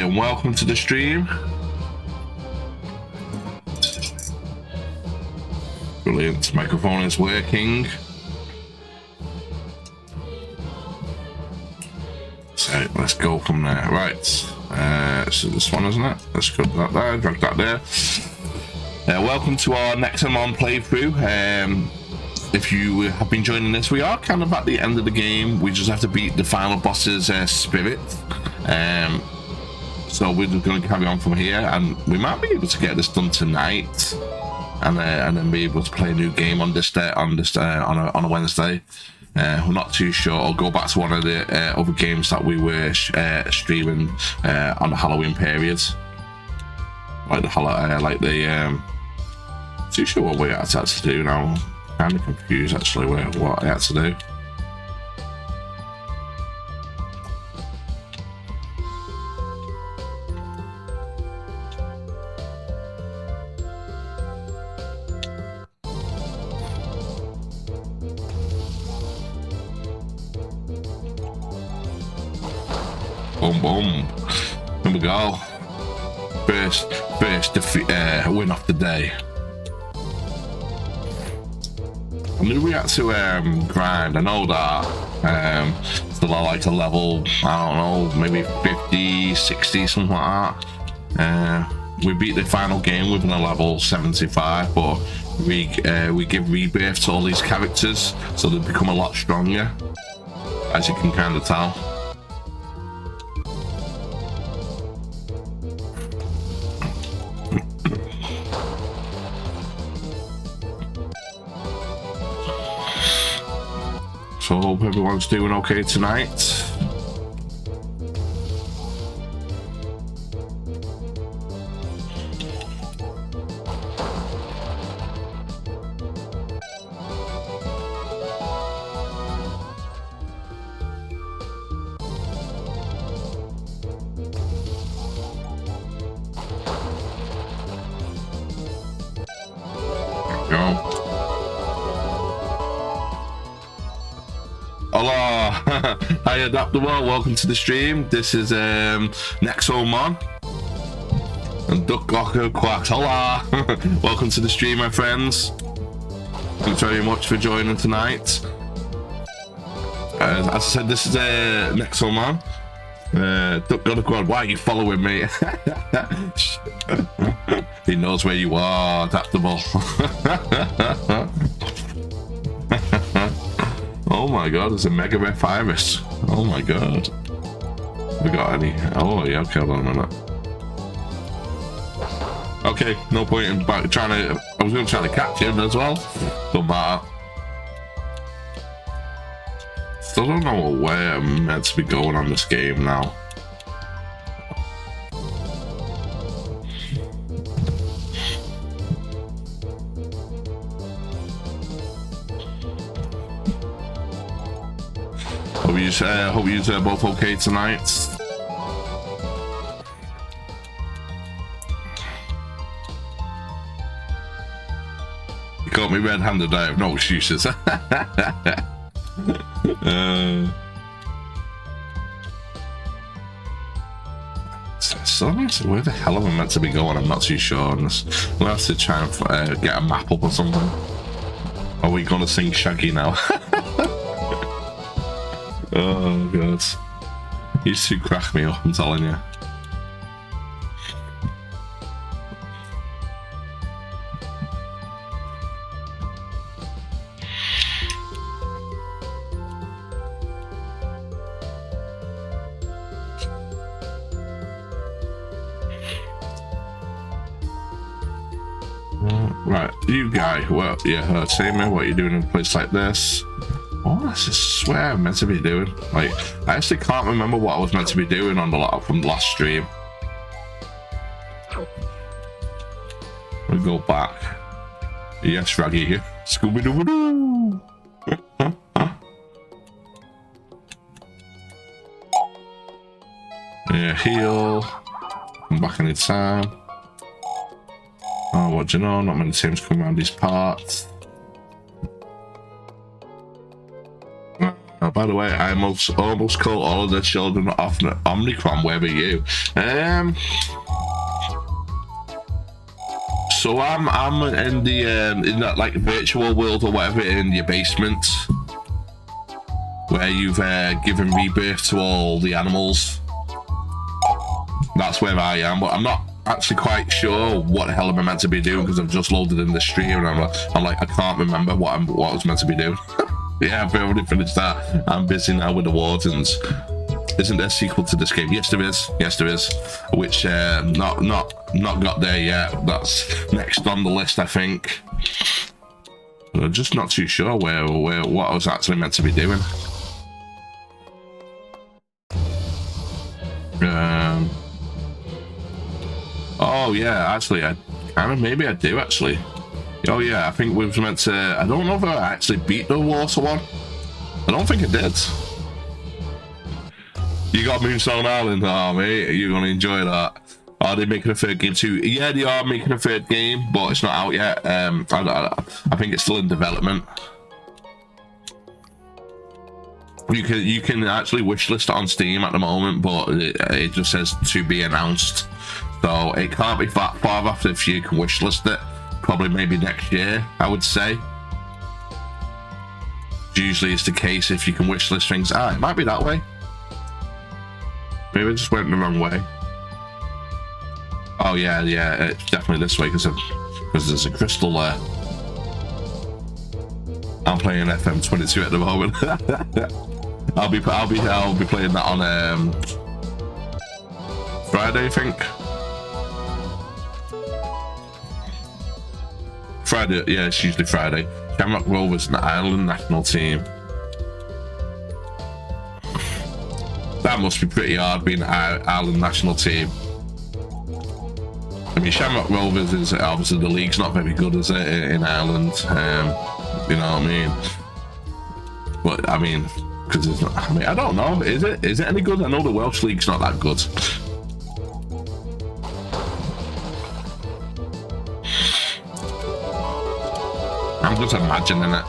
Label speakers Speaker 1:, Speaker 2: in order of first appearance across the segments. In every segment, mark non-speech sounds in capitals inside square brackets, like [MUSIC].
Speaker 1: And welcome to the stream. Brilliant, microphone is working. So let's go from there. Right, uh, so this one, isn't it? Let's go that there, drag that there. Uh, welcome to our next Nexomon playthrough. Um, if you have been joining this, we are kind of at the end of the game. We just have to beat the final boss's uh, spirit. Um, so we're going to carry on from here, and we might be able to get this done tonight, and uh, and then be able to play a new game on this day, on this uh, on a on a Wednesday. Uh, we're not too sure. I'll go back to one of the uh, other games that we were uh, streaming on the Halloween period, like the like the. Um, too sure what we had to do now kind of confused actually where what I had to do. Win of the day. I knew we had to um, grind. I know that. Um, still like a level, I don't know, maybe 50, 60, something like that. Uh, we beat the final game within a level 75, but we uh, we give rebirth to all these characters, so they become a lot stronger, as you can kind of tell. So hope everyone's doing okay tonight. Welcome to the stream. This is um, Nexomon and Duck Gokko Quacks. Hola! [LAUGHS] Welcome to the stream, my friends. Thanks very much for joining tonight. Uh, as I said, this is uh, Nexomon. Uh, Duck Gokko Quad. Why are you following me? [LAUGHS] he knows where you are. Adaptable. [LAUGHS] Oh my god, it's a mega red virus. Oh my god. We got any? Oh yeah, okay, hold on a minute. Okay, no point in back trying to. I was going to try to catch him as well. Don't matter. Still don't know where I'm meant to be going on this game now. You, uh, hope you two are both okay tonight. You caught me red-handed. I have no excuses. [LAUGHS] uh, so where the hell am I meant to be going? I'm not too sure. We'll have to try and uh, get a map up or something. Are we gonna sing Shaggy now? [LAUGHS] Oh god. You two crack me up, I'm telling you. Right, you guy, well, yeah, uh, say me what you're doing in a place like this. What I swear I'm meant to be doing? Like, I actually can't remember what I was meant to be doing on the from last stream. We go back. Yes, Raggy here. Scooby Doo Doo. [LAUGHS] yeah, heal. Come back any time. Oh, what do you know? Not many teams come around these parts. By the way, I almost almost call all of the children off Omnicron. Where were you? Um. So I'm I'm in the um, in that like virtual world or whatever in your basement, where you've uh, given rebirth to all the animals. That's where I am, but I'm not actually quite sure what the hell am I meant to be doing because I've just loaded in the stream and I'm like, I'm like I can't remember what I'm what I was meant to be doing. Yeah, I've already finished that. I'm busy now with the Wardens. Isn't there a sequel to this game? Yes, there is. Yes, there is. Which uh, not not not got there yet. That's next on the list, I think. I'm just not too sure where where what I was actually meant to be doing. Um. Oh yeah, actually, I kind of maybe I do actually. Oh yeah, I think we have meant to. I don't know if I actually beat the water one. I don't think I did. You got Moonstone Island, oh mate, you're gonna enjoy that. Are they making a third game too? Yeah, they are making a third game, but it's not out yet. Um, I, I, I think it's still in development. You can you can actually wishlist it on Steam at the moment, but it, it just says to be announced. So it can't be that far off if you can wishlist it. Probably maybe next year, I would say. Usually it's the case if you can wishlist things. Ah, it might be that way. Maybe I just went the wrong way. Oh yeah, yeah, it's definitely this way because because there's a crystal there. I'm playing FM22 at the moment. [LAUGHS] I'll be I'll be I'll be playing that on um, Friday, I think. Friday, yeah, it's usually Friday. Shamrock Rovers and Ireland national team. That must be pretty hard being Ireland national team. I mean, Shamrock Rovers is obviously the league's not very good, is it, in Ireland? Um, you know what I mean? But I mean, because it's not. I mean, I don't know. Is it? Is it any good? I know the Welsh league's not that good. I'm just imagining it.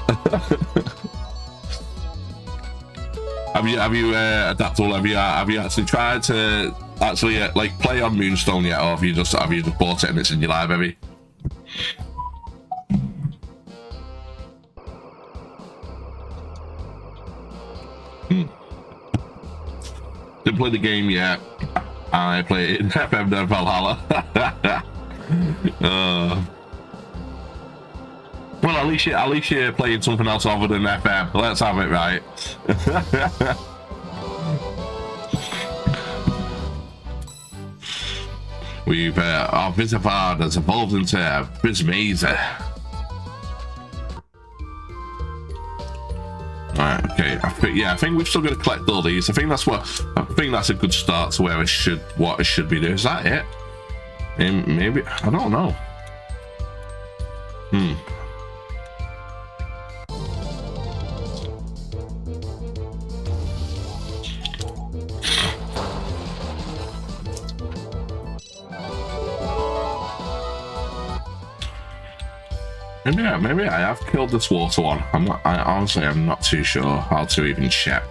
Speaker 1: Have you have you uh, adapted? Have you have you actually tried to actually uh, like play on Moonstone yet, or have you just have you just bought it and it's in your library? Hmm. Didn't play the game yet. I play it in [LAUGHS] FM Valhalla. [LAUGHS] uh, at least you at least you're playing something else other than FM. Let's have it right. [LAUGHS] We've uh, our Visivard has evolved into Prismazer. Right, okay. I think yeah, I think we've still got to collect all these. I think that's what I think that's a good start to where I should what I should be doing. Is that it? Maybe I don't know. Hmm. Maybe, I, maybe I have killed this water one. I'm not. I honestly, I'm not too sure how to even check.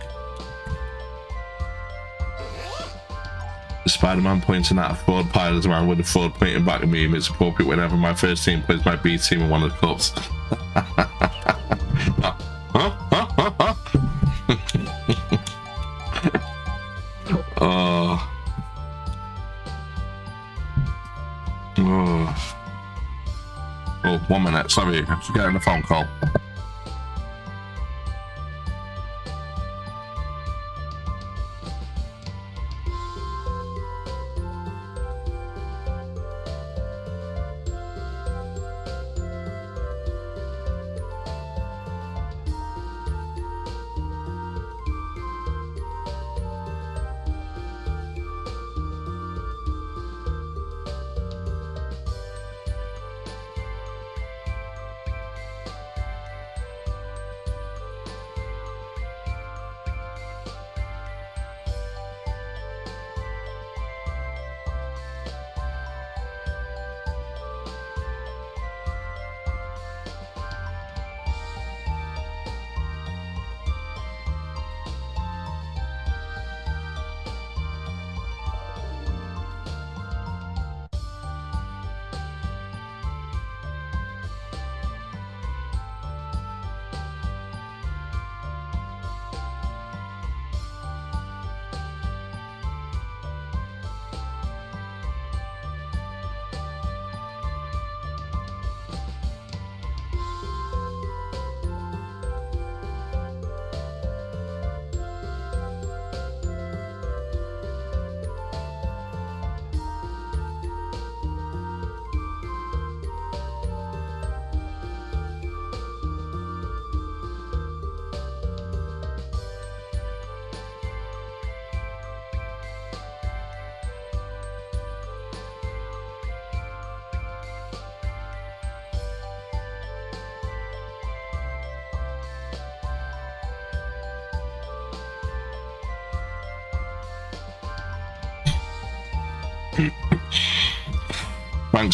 Speaker 1: Spider-Man pointing at a fraud pilot man with a fraud pointing back at me is appropriate whenever my first team plays my B team in one of the cups. [LAUGHS] One minute, sorry, I'm just getting a phone call.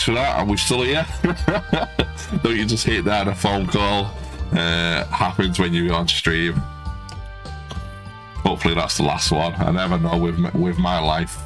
Speaker 1: For that. Are we still here? [LAUGHS] Don't you just hate that a phone call uh, happens when you're on stream? Hopefully that's the last one. I never know with my, with my life.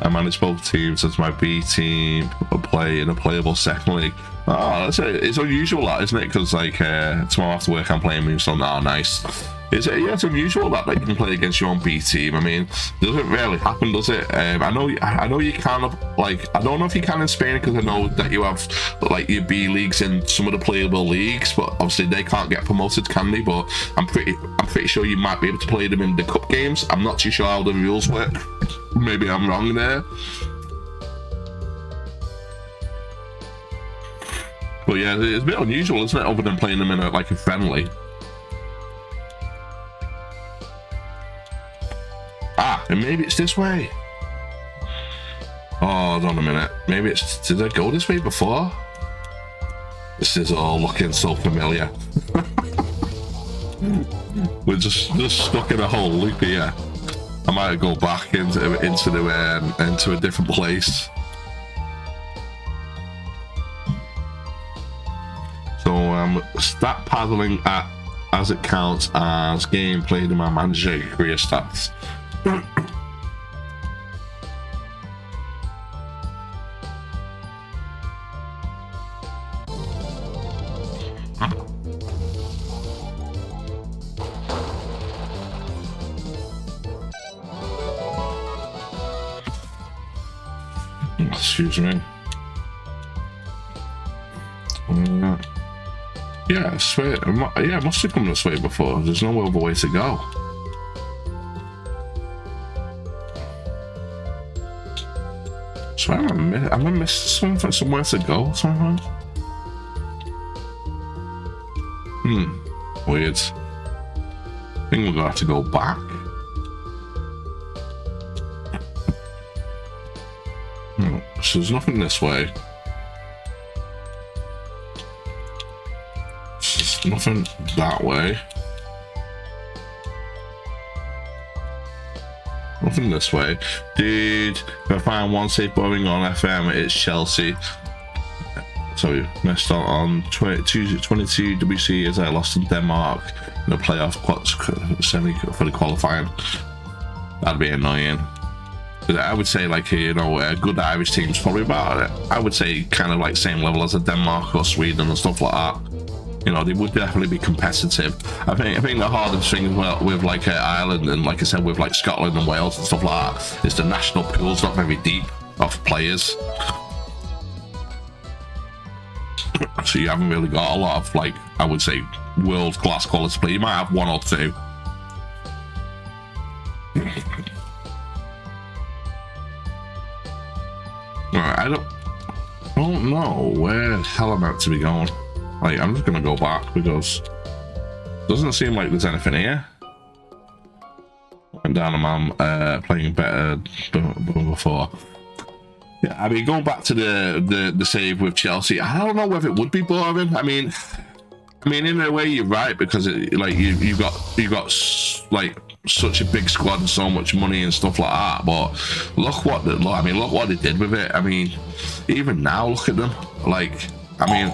Speaker 1: I manage both teams as my B team, play in a playable second league. Oh, that's it. It's unusual, isn't it? Because like uh, tomorrow after work, I'm playing Moonstone. Oh, nice. Is it? Yeah, it's unusual that, that you can play against your own B team. I mean, doesn't really happen, does it? Um, I know, I know you can. Like, I don't know if you can in Spain because I know that you have like your B leagues in some of the playable leagues, but obviously they can't get promoted, can they? But I'm pretty, I'm pretty sure you might be able to play them in the cup games. I'm not too sure how the rules work. Maybe I'm wrong there. But yeah, it's a bit unusual, isn't it? Other than playing them in a, like a friendly. Ah, and maybe it's this way. Oh, hold on a minute. Maybe it's... Did I go this way before? This is all looking so familiar. [LAUGHS] We're just, just stuck in a whole loop here. I might go back into into the um, into a different place. So um, stat paddling at as it counts as game played in my manager career stats. Excuse me. Uh, yeah, I swear, yeah, I must have come this way before. There's no other way to go. So I'm gonna, I'm gonna miss somewhere to go somewhere. Hmm, weird. I think we're gonna have to go back. Hmm, so there's nothing this way. There's nothing that way. Nothing this way. Dude, if I find one safe bombing on FM, it's Chelsea. Sorry, messed up on 22, 22 WC as I lost in Denmark in the playoff semi for the qualifying. That'd be annoying. I would say like you know a good Irish team's probably about. I would say kind of like same level as a Denmark or Sweden and stuff like that you know, they would definitely be competitive. I think I think the hardest thing well with like uh, Ireland and like I said with like Scotland and Wales and stuff like that is the national pool's not very deep of players. [COUGHS] so you haven't really got a lot of like I would say world class quality play. You might have one or two. [COUGHS] Alright, I don't I don't know where the hell I'm about to be going. Like, I'm just gonna go back because doesn't seem like there's anything here. Went down a man uh, playing better than before. Yeah, I mean, going back to the, the the save with Chelsea, I don't know whether it would be boring. I mean, I mean, in a way, you're right because it, like you you got you got like such a big squad and so much money and stuff like that. But look what the, look, I mean, look what they did with it. I mean, even now, look at them. Like, I mean,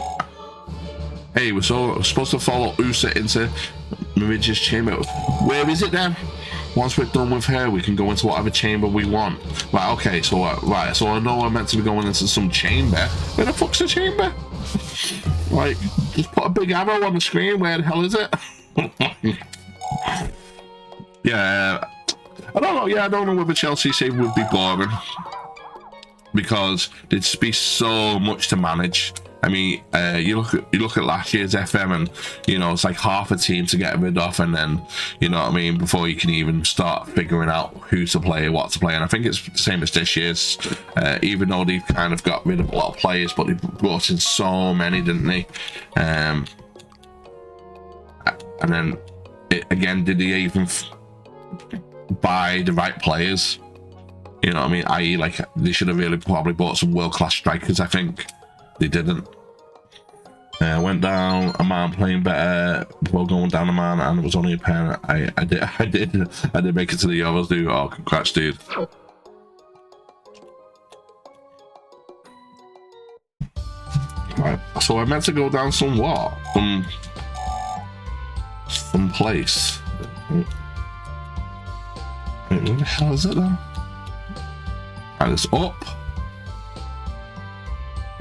Speaker 1: Hey, we're, so, we're supposed to follow Usa into Meridia's chamber. Where is it then? Once we're done with her, we can go into whatever chamber we want. Right, okay, so uh, right, so I know I'm meant to be going into some chamber. Where the fuck's the chamber? [LAUGHS] like, just put a big arrow on the screen. Where the hell is it? [LAUGHS] yeah, I don't know. Yeah, I don't know whether Chelsea save would be boring because there'd be so much to manage. I mean, uh, you look at you look at last year's FM, and you know it's like half a team to get rid of, and then you know what I mean before you can even start figuring out who to play, what to play. And I think it's the same as this year's, uh, even though they've kind of got rid of a lot of players, but they brought in so many, didn't they? Um, and then it, again, did they even buy the right players? You know what I mean? I.e., like they should have really probably bought some world class strikers. I think they didn't. Uh, I uh, went down a man playing better before going down a man, and it was only a pair. I, I did, [LAUGHS] I did, I did make it to the others, dude. Oh, congrats, dude. Right. So I meant to go down some what? Some, some place. Wait, where the hell is it then? And it's up.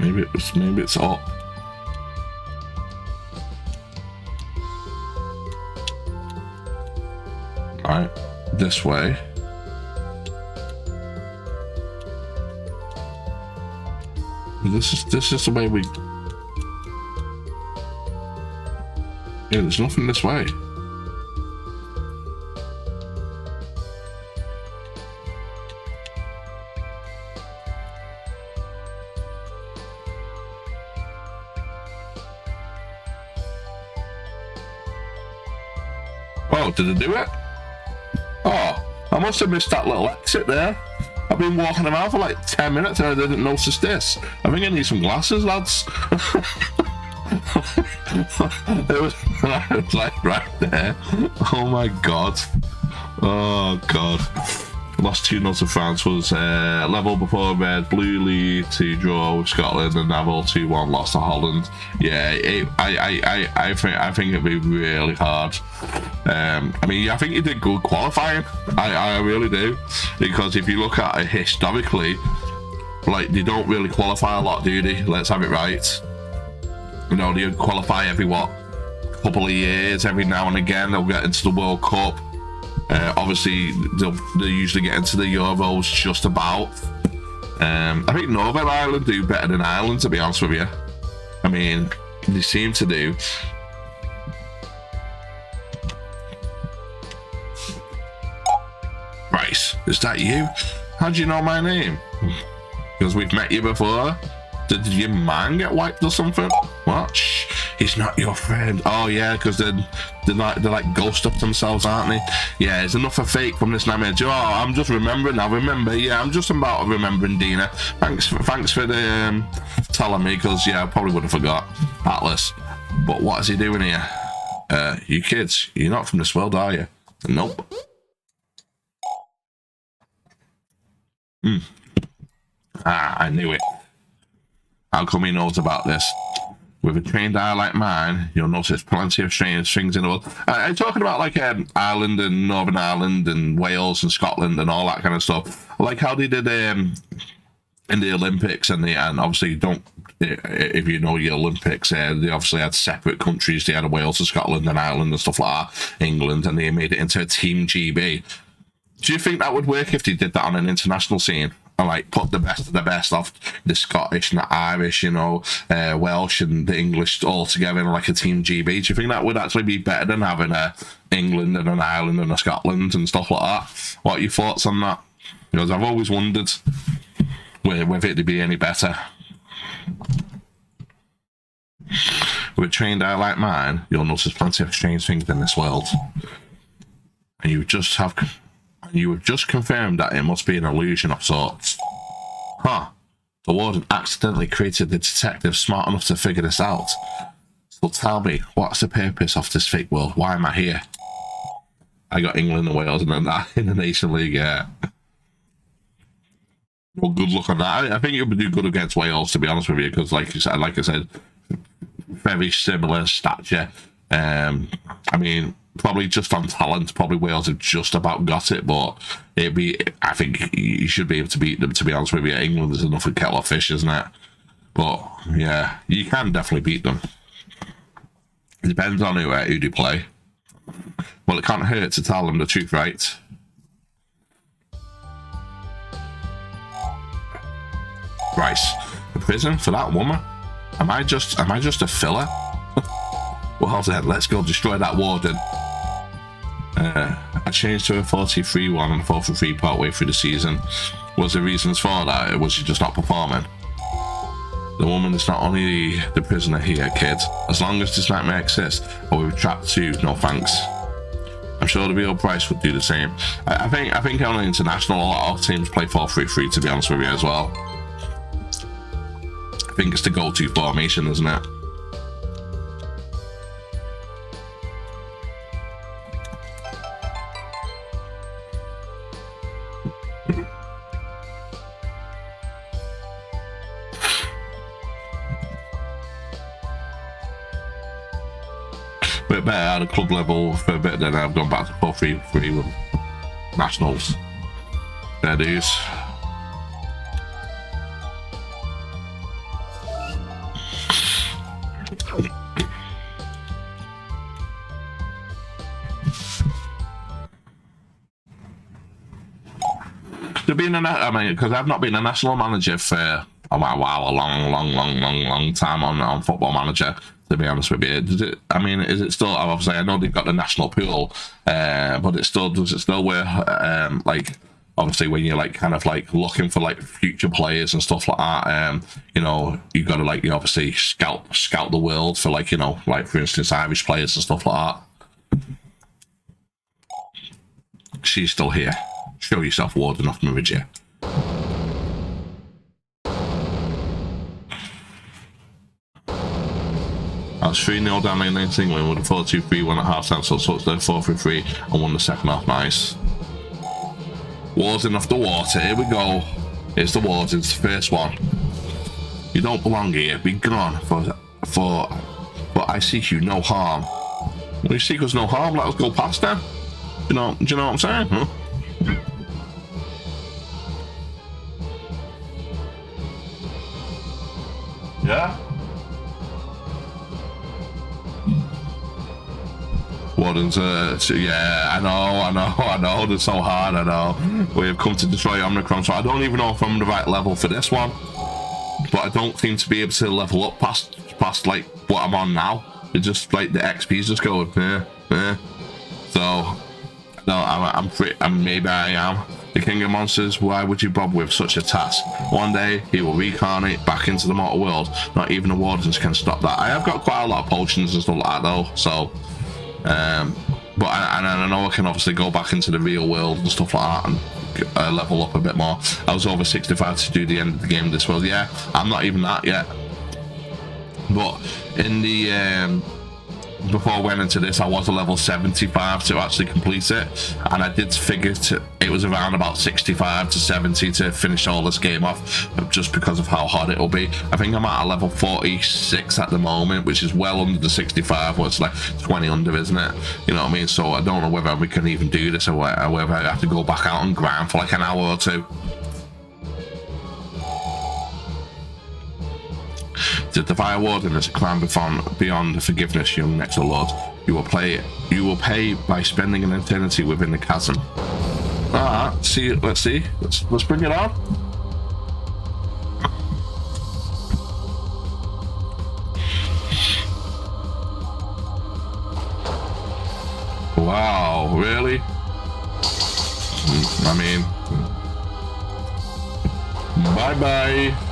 Speaker 1: Maybe it's maybe it's up. Right, this way. This is this is the way we. Yeah, there's nothing this way. It do it? Oh, I must have missed that little exit there. I've been walking around for like 10 minutes and I didn't notice this. I think I need some glasses, lads. [LAUGHS] it, was, [LAUGHS] was like right there. Oh my god. Oh god. Last two notes of France was uh, level before red, blue lead to draw with Scotland, and Naval 2 1 lost to Holland. Yeah, it, I, I, I, I, think, I think it'd be really hard. Um, I mean, I think you did good qualifying. I, I really do. Because if you look at it historically, like, they don't really qualify a lot, do they? Let's have it right. You know, they qualify every, what, couple of years, every now and again. They'll get into the World Cup uh, obviously, they'll, they usually get into the Euros just about. Um, I think Northern Ireland do better than Ireland, to be honest with you. I mean, they seem to do. Right, is that you? How do you know my name? [LAUGHS] Because we've met you before. Did your man get wiped or something? What? He's not your friend. Oh yeah, because they're, they're like they're like ghost up themselves, aren't they? Yeah, it's enough of fake from this image. Oh, I'm just remembering. I remember. Yeah, I'm just about remembering Dina. Thanks, for, thanks for the um, telling me, because yeah, I probably would have forgot Atlas. But what is he doing here? Uh, you kids, you're not from this world, are you? Nope. Hmm. Ah, I knew it. How come he knows about this? With a trained eye like mine, you'll notice plenty of strange things in the world. I, I'm talking about like um, Ireland and Northern Ireland and Wales and Scotland and all that kind of stuff. Like how they did um, in the Olympics and the and obviously don't if you know the Olympics, uh, they obviously had separate countries. They had Wales and Scotland and Ireland and stuff like that, England, and they made it into a Team GB. Do you think that would work if they did that on an international scene? And like put the best of the best of the Scottish and the Irish, you know, uh, Welsh and the English all together in like a team GB. Do you think that would actually be better than having a England and an Ireland and a Scotland and stuff like that? What are your thoughts on that? Because I've always wondered whether it'd be any better. With a trained eye like mine, you'll notice plenty of strange things in this world. And you just have you have just confirmed that it must be an illusion of sorts. Huh. The warden accidentally created the detective smart enough to figure this out. So tell me, what's the purpose of this fake world? Why am I here? I got England and Wales and then that [LAUGHS] in the Nation League, yeah. Well, good luck on that. I, I think you'll do good against Wales, to be honest with you, because like you said, like I said, very similar stature. Um, I mean, probably just on talent, probably Wales have just about got it, but it'd be, I think you should be able to beat them, to be honest with you. England is enough of kettle of fish, isn't it? But yeah, you can definitely beat them. It depends on who, uh, who they play. Well, it can't hurt to tell them the truth, right? Rice, a prison for that woman? Am I just, am I just a filler? [LAUGHS] well then, let's go destroy that warden. Uh, I changed to a 43 1 and 43 part way through the season. Was the reasons for that? It was she just not performing? The woman is not only the prisoner here, kid. As long as this nightmare exists, or we're trapped too, no thanks. I'm sure the real Bryce would do the same. I, I think I think on international, a lot of teams play 4-3-3 to be honest with you as well. I think it's the go-to formation, isn't it? Better at a club level for a bit, then I've gone back to 4 3 3 with nationals. Fair dues. to being a, I mean, because I've not been a national manager for a while, a long, long, long, long, long time on on Football Manager. To be honest with you, does it? I mean, is it still? Obviously, I know they've got the national pool, uh, but it still does it still where um, like obviously when you're like kind of like looking for like future players and stuff like that um you know you got to like you obviously scout scout the world for like you know like for instance irish players and stuff like that she's still here Show yourself, Warden of Meridia. I was 3 0 down against England with a 4 2 3 1 at half time, so it's the 4 3 3 and won the second half. Nice. Warden off the water. Here we go. Here's the Warden's first one. You don't belong here. Be gone. For, for, but I seek you no harm. When you seek us no harm, let us go past them. You know, do you know what I'm saying? Huh? Yeah? Wardens, uh, yeah, I know, I know, [LAUGHS] I know, they're so hard, I know. We have come to destroy Omicron, so I don't even know if I'm the right level for this one. But I don't seem to be able to level up past, past like, what I'm on now. It's just, like, the XP's just going, yeah, yeah. So, no, I'm, I'm pretty, I'm, maybe I am. The King of Monsters, why would you bother with such a task? One day, he will reincarnate back into the mortal world. Not even the Wardens can stop that. I have got quite a lot of potions and stuff like that, though, so... Um, but I, and I know I can obviously go back into the real world and stuff like that and uh, level up a bit more. I was over 65 to do the end of the game this world. Yeah, I'm not even that yet. But in the... Um, before I went into this, I was a level 75 to actually complete it, and I did figure to, it was around about 65 to 70 to finish all this game off, uh, just because of how hard it'll be. I think I'm at a level 46 at the moment, which is well under the 65, what's like 20 under, isn't it? You know what I mean? So I don't know whether we can even do this or whether I have to go back out and grind for like an hour or two. To defy is a crime beyond forgiveness, young Nectar Lord. You will play you will pay by spending an eternity within the chasm. Alright, see let's see. Let's let's bring it on. Wow, really? Hmm, I mean, hmm. bye bye.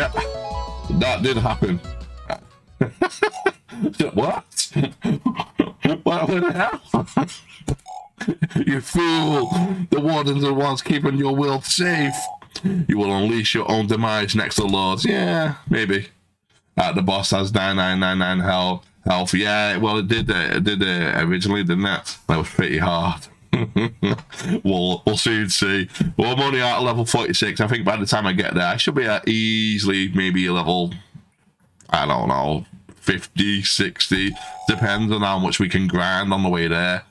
Speaker 1: Yeah, that did happen. [LAUGHS] what? [LAUGHS] what the hell? you fool! The wardens are the ones keeping your world safe. You will unleash your own demise next to lords. Yeah, maybe. Uh, the boss has 9999 hell health. Yeah, well, it did. Uh, it did uh, originally, didn't it? That was pretty hard. [LAUGHS] we'll, we'll soon see. Well, I'm only at level 46. I think by the time I get there, I should be at easily maybe a level, I don't know, 50, 60. Depends on how much we can grind on the way there.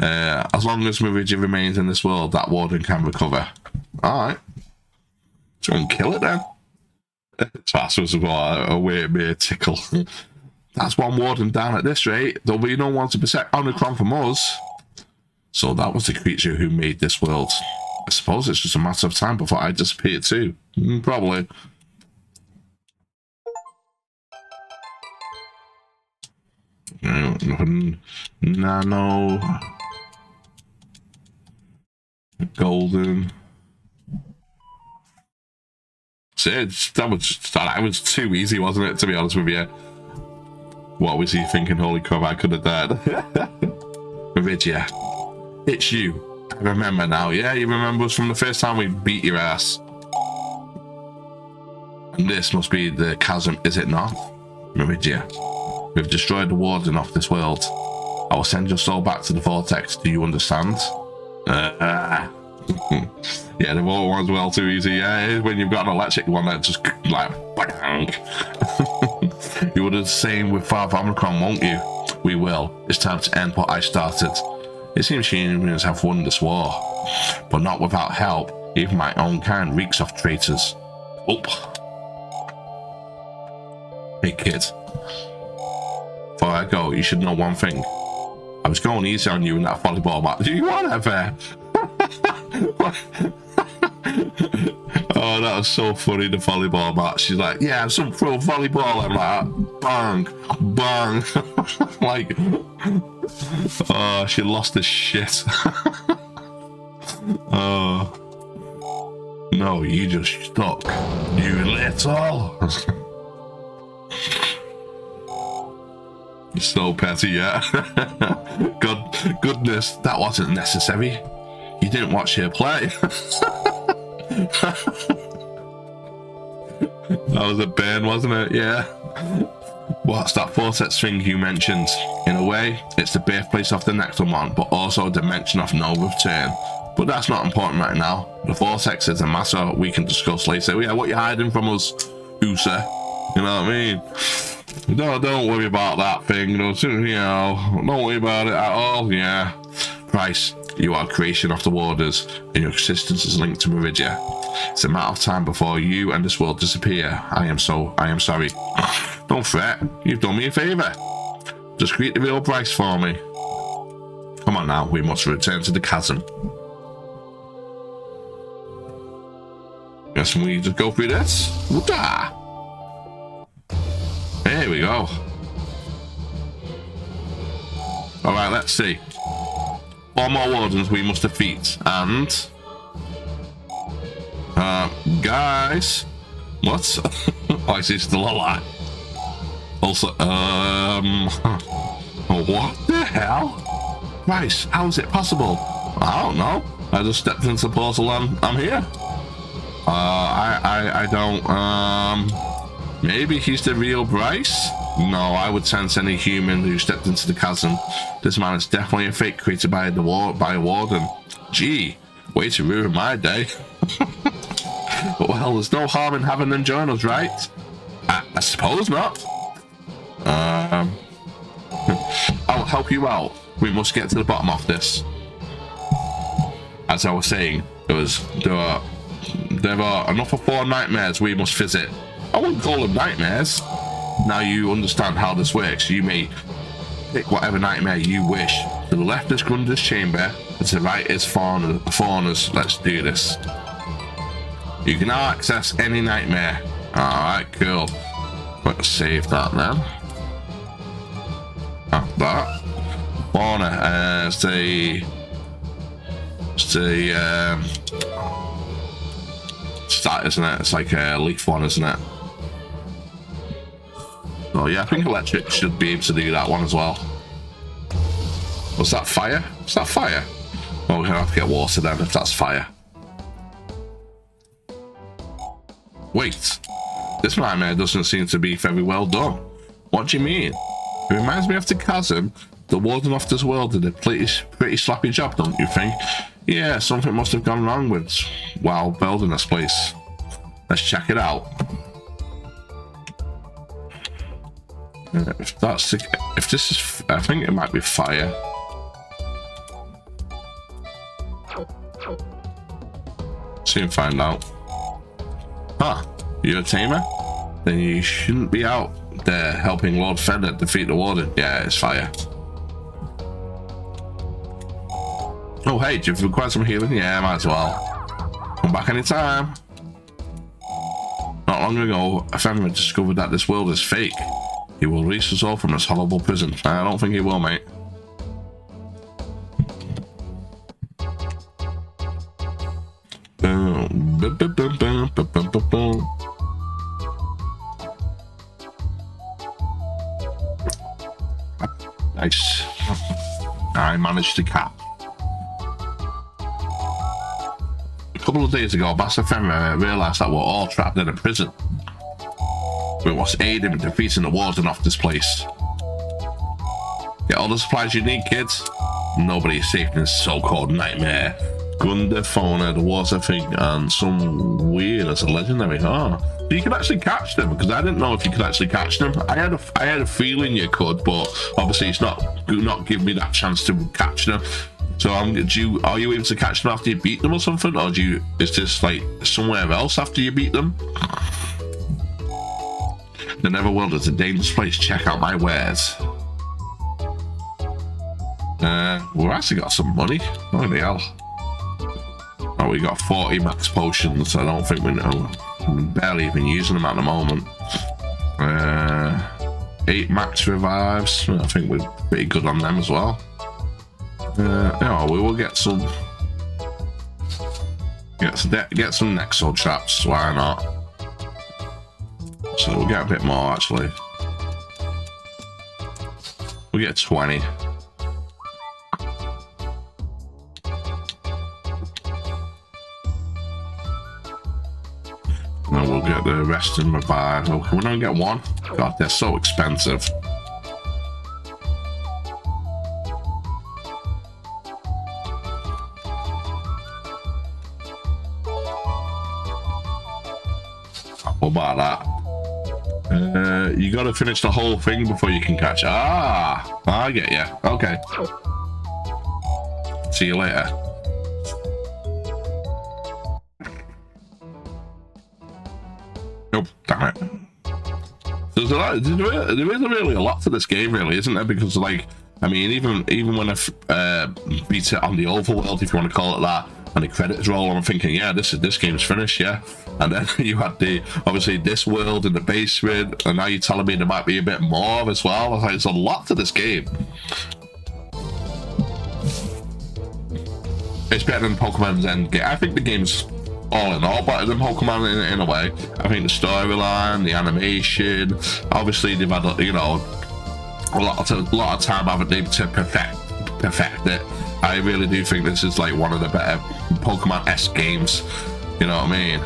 Speaker 1: Uh, as long as Meridia remains in this world, that warden can recover. Alright. So and kill it then. [LAUGHS] That was a, a weird, weird tickle. [LAUGHS] That's one warden down at this rate. There'll be no one to protect Omicron from us. So that was the creature who made this world. I suppose it's just a matter of time before I disappear too. Mm, probably. Nano. Golden. So that was that was too easy, wasn't it? To be honest with you. What was he thinking? Holy crap! I could have died. [LAUGHS] Meridia. It's you. I remember now. Yeah, you remember us from the first time we beat your ass. And this must be the chasm, is it not? Meridia. We've destroyed the warden of this world. I will send your soul back to the vortex. Do you understand? Uh, [LAUGHS] yeah, the water one's well too easy. Yeah, when you've got an electric one that just like bang. [LAUGHS] you would do the same with Father Omicron, won't you? We will. It's time to end what I started. It seems humans have won this war, but not without help. Even my own kind reeks of traitors. Oh. Hey kid. Before I go, you should know one thing. I was going easy on you in that volleyball match. Do [LAUGHS] you whatever. [LAUGHS] [LAUGHS] oh, that was so funny, the volleyball match. She's like, yeah, some pro volleyball. I'm like, bang, bang. [LAUGHS] like, oh, she lost the shit. [LAUGHS] oh. No, you just stuck. You little. so petty, yeah. God, goodness, that wasn't necessary. You didn't watch her play. That was a burn, wasn't it? Yeah. What's that vortex thing you mentioned? In a way, it's the birthplace of the Nexomon, but also a dimension of no return. But that's not important right now. The vortex is a matter we can discuss later. Yeah, what you hiding from us, Usa? You know what I mean? No, don't worry about that thing. You know, don't worry about it at all. Yeah. Bryce, you are creation of the Warders, and your existence is linked to Meridia. It's a matter of time before you and this world disappear. I am so, I am sorry. [SIGHS] Don't fret, you've done me a favour. Just greet the real Bryce for me. Come on now, we must return to the chasm. Guess we just go through this. Woo-da! There we go. Alright, let's see. Four more wardens we must defeat. And... Uh, guys... What? [LAUGHS] oh, I see still alive. Also, um... What the hell? Rice, how is it possible? I don't know. I just stepped into the portal and I'm here. Uh, I, I, I don't, um... Maybe he's the real Bryce? No, I would sense any human who stepped into the chasm. This man is definitely a fake created by the war by a warden. Gee, way to ruin my day. [LAUGHS] well, there's no harm in having them join us, right? I, I suppose not. Um, [LAUGHS] I'll help you out. We must get to the bottom of this. As I was saying, there was there are there are enough of four nightmares we must visit. I wouldn't call them nightmares. Now you understand how this works. You may pick whatever nightmare you wish. To the left is Grunda's chamber, and to the right is Fauna, Fauna's. Let's do this. You can now access any nightmare. Alright, cool. Let's save that then. Ah, that. Fauna as the... It's the... Um, stat, isn't it? It's like a leaf one, isn't it? Oh yeah, I think electric should be able to do that one as well. Was that fire? Was that fire? Well, we're gonna have to get water then if that's fire. Wait, this nightmare doesn't seem to be very well done. What do you mean? It reminds me of the chasm. The warden of this world did a pretty, pretty sloppy job, don't you think? Yeah, something must have gone wrong with while building this place. Let's check it out. If that's the, if this is, I think it might be fire. Soon find out. Huh, you're a tamer? Then you shouldn't be out there helping Lord Fenrir defeat the warden. Yeah, it's fire. Oh, hey, do you require some healing? Yeah, might as well. Come back anytime. Not long ago, a family discovered that this world is fake. He will release us all from this horrible prison. I don't think he will, mate. Nice. I managed to cap. A couple of days ago, Bassa Fenrir uh, realised that we're all trapped in a prison. We must aid him in defeating the warden of this place. Get all the supplies you need, kids. Nobody is safe in this so-called nightmare. Gunde, Fauna, the water thing, and some weird as a legendary. So you can actually catch them because I didn't know if you could actually catch them. I had a, I had a feeling you could, but obviously it's not not give me that chance to catch them. So I'm do you are you able to catch them after you beat them or something, or do you is this like somewhere else after you beat them? The Neverworld is a dangerous place. Check out my wares. Uh, we've actually got some money. What the hell? Oh, we got 40 max potions. I don't think we know. We're barely even using them at the moment. Uh, eight max revives. I think we're pretty good on them as well. Uh, yeah, we will get some. Get some, get some Nexo traps. Why not? So we'll get a bit more actually. We'll get 20. And we'll get the rest and revive. Oh, can we not get one? God, they're so expensive. What about that? Uh, you got to finish the whole thing before you can catch. Ah, I get you. Okay. See you later. Nope, damn it. There's a lot. There is really a lot to this game, really, isn't there? Because, like, I mean, even even when I uh, beat it on the overworld, if you want to call it that, and the credits roll, and I'm thinking, yeah, this is this game's finished, yeah. And then [LAUGHS] you had the obviously this world in the basement, and now you're telling me there might be a bit more as well. Like, there's a lot to this game. It's better than Pokemon's Endgame. I think the game's all in all better than Pokemon in, in a way. I think the storyline, the animation, obviously they've had you know a lot of a lot of time haven't they to perfect perfect it. I really do think this is like one of the better Pokemon S games. You know what I mean?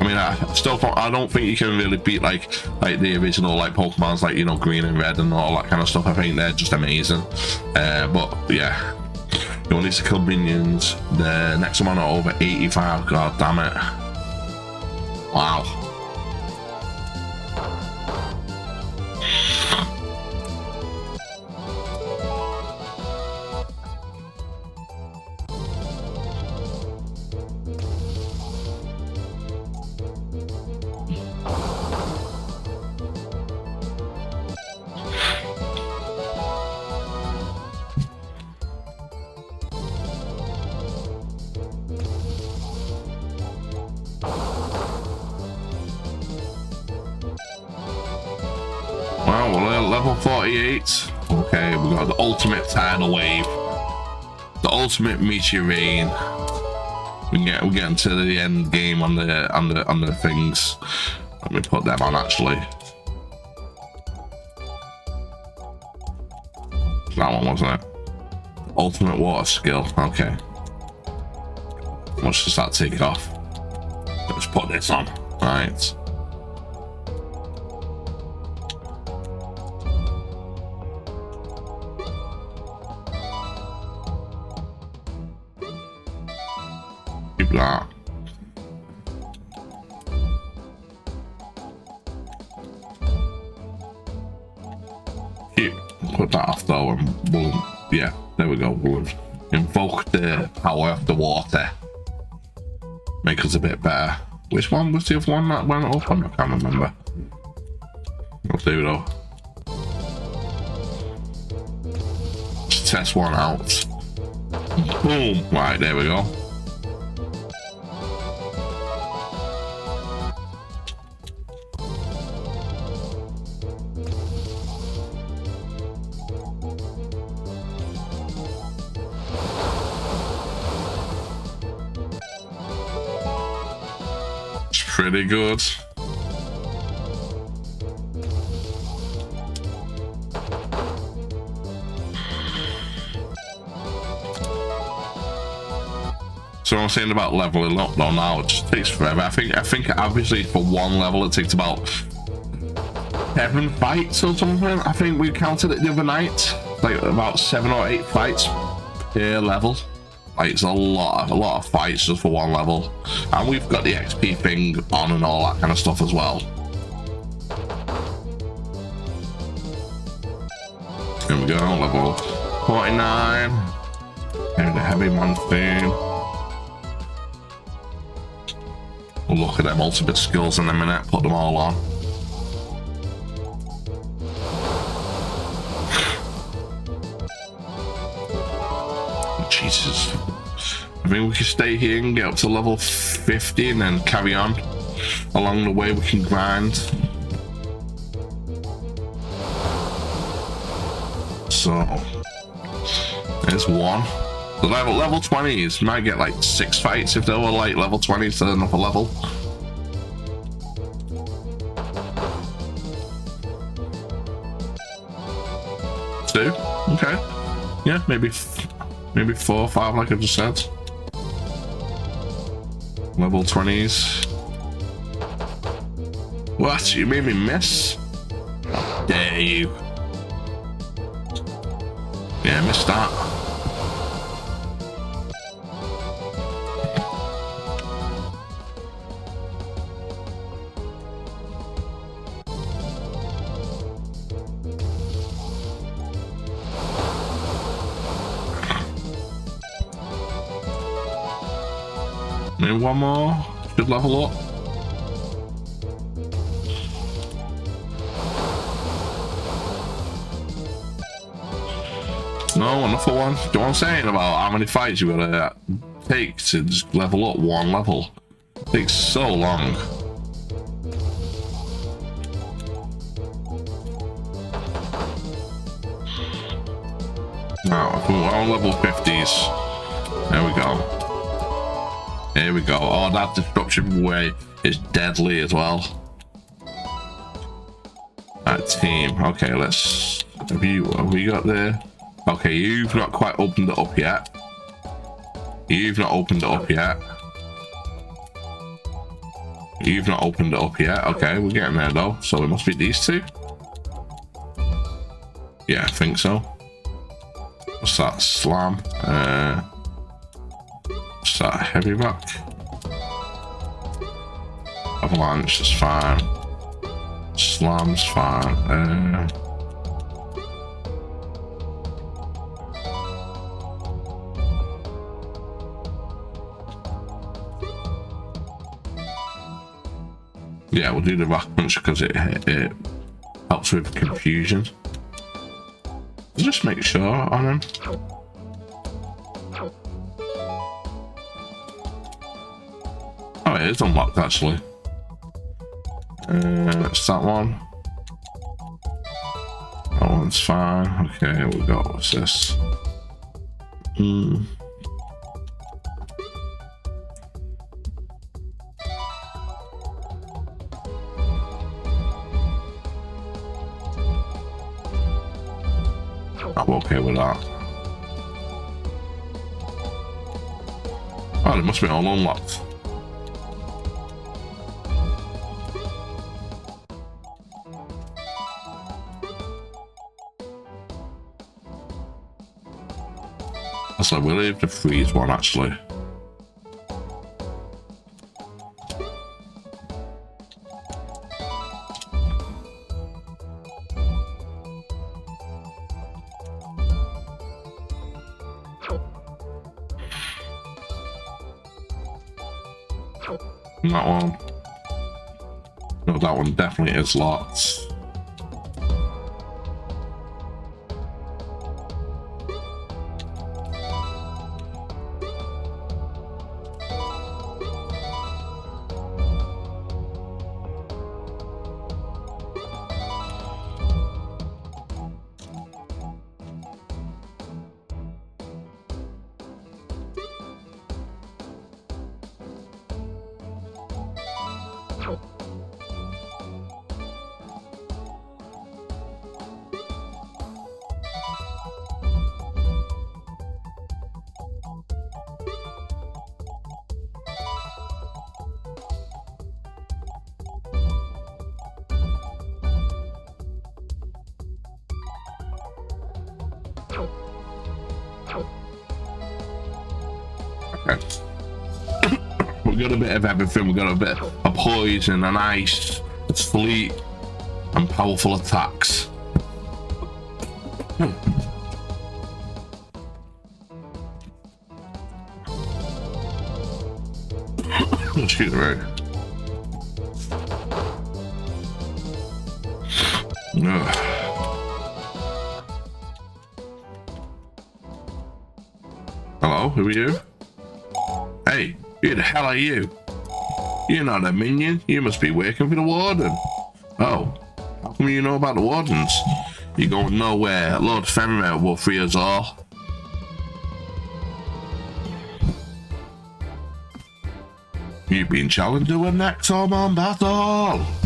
Speaker 1: I mean, I still don't, I don't think you can really beat like like the original like Pokemon's like you know green and red and all that kind of stuff. I think they're just amazing. Uh, but yeah, you need to kill minions. The next one are over 85. God damn it! Wow. Okay, we got the ultimate tidal wave. The ultimate meteor rain. We get we get into the end game on the on the on the things. Let me put them on actually. That one wasn't it? Ultimate water skill. Okay. Let's just that take off. Let's put this on. Right. Blah. put that off though and we'll, yeah, there we go. We'll invoke the power of the water. Make us a bit better. Which one was the other one that went up? I can't remember. We'll do though. Let's test one out. Boom. Right, there we go. Pretty good. So I'm saying about leveling up though now, it just takes forever. I think I think obviously for one level it takes about seven fights or something. I think we counted it the other night. Like about seven or eight fights per level. Like it's a lot, of, a lot of fights just for one level, and we've got the XP thing on and all that kind of stuff as well. Here we go, level 49. And the heavy man thing. We'll look at them ultimate skills in a minute, put them all on. I mean, we can stay here and get up to level 50 and then carry on. Along the way, we can grind. So, there's one. The level level 20s might get like six fights if they were like level 20s to another level. Two? Okay. Yeah, maybe Maybe four or five, like I just said. Level 20s. What? You made me miss? How dare you? Yeah, I missed that. One more. Should level up. No, for one. Do you know what I'm saying about how many fights you gotta take to just level up one level? It takes so long. Now, we're on level 50s. There we go. Here we go. Oh, that destruction way is deadly as well. That team. Okay, let's. Have you? Have we got there? Okay, you've not quite opened it up yet. You've not opened it up yet. You've not opened it up yet. Okay, we're getting there though. So it must be these two. Yeah, I think so. What's that? Slam. Uh, What's that? Heavy rock? Avalanche is fine. Slam's fine. Uh, yeah, we'll do the rock punch because it, it helps with confusion. Just make sure on him. Oh, it is unlocked actually. Uh, it's that one. That one's fine. Okay, we go. What's this? Hmm. I'm okay with that. Oh, it must be all unlocked. So we'll leave the freeze one actually. That one. No, that one definitely is locked. Bit of everything. We've got a bit of poison and ice, sleep, and powerful attacks. Hmm. [COUGHS] Excuse me. Ugh. Hello, who are you? Hell are you? You're not a minion. You must be working for the warden. Oh, how come you know about the wardens? You're going nowhere. Lord Fenrir will free us all. You've been challenged to a Nexomon battle!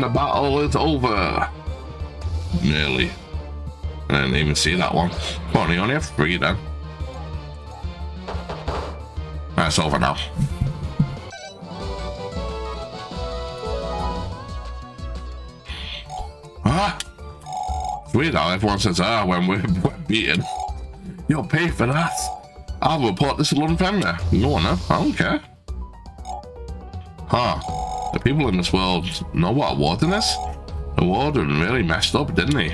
Speaker 1: And the battle is over. Nearly. I didn't even see that one. You only have three then. That's over now. Ah! weird how everyone says ah when we're, [LAUGHS] we're beaten. You'll pay for that. I'll report this to Lord Fenrir. No one? I don't care. People in this world know what warden is? The warden really messed up, didn't he?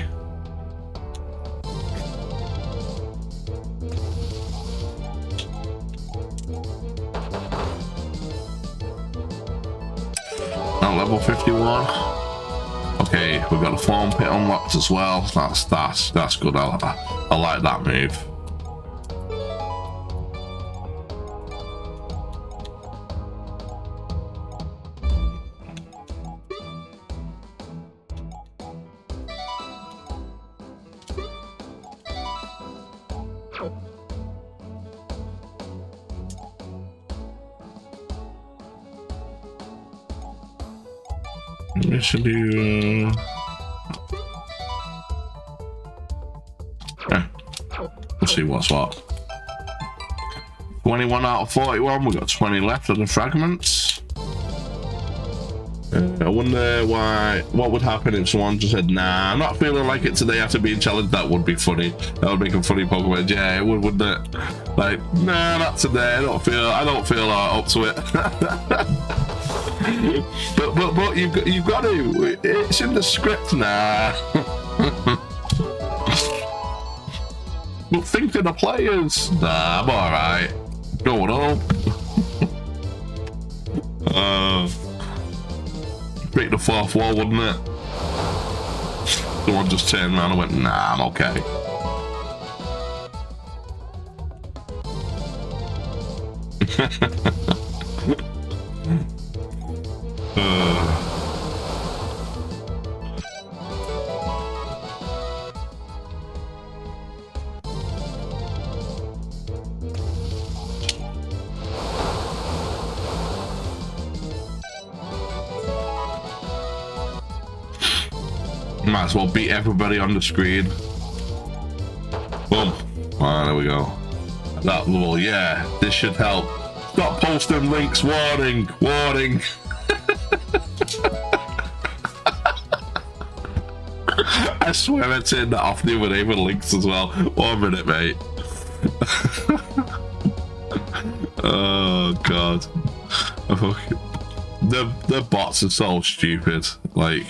Speaker 1: Now level 51. Okay, we've got a form pit unlocked as well. That's that's that's good. I, I, I like that move. Uh... We'll see what's what. 21 out of 41. We've got 20 left of the fragments. Uh, I wonder why, what would happen if someone just said, nah, I'm not feeling like it today after being challenged. That would be funny. That would make a funny Pokemon. Yeah, it would, wouldn't it? Like, nah, not today. I don't feel, I don't feel uh, up to it. [LAUGHS] but but but you've got you've got to. It's in the script now. [LAUGHS] but think of the players. Nah, I'm all right. Going on. uh, break the fourth wall, wouldn't it? Someone just turned around and went, "Nah, I'm okay." Might [LAUGHS] well beat everybody on the screen. Boom. Ah, there we go. That level, yeah, this should help. Stop posting links, warning, warning. [LAUGHS] I swear I turned that off the other day with links as well. One minute, mate. [LAUGHS] oh god. [LAUGHS] The the bots are so stupid. Like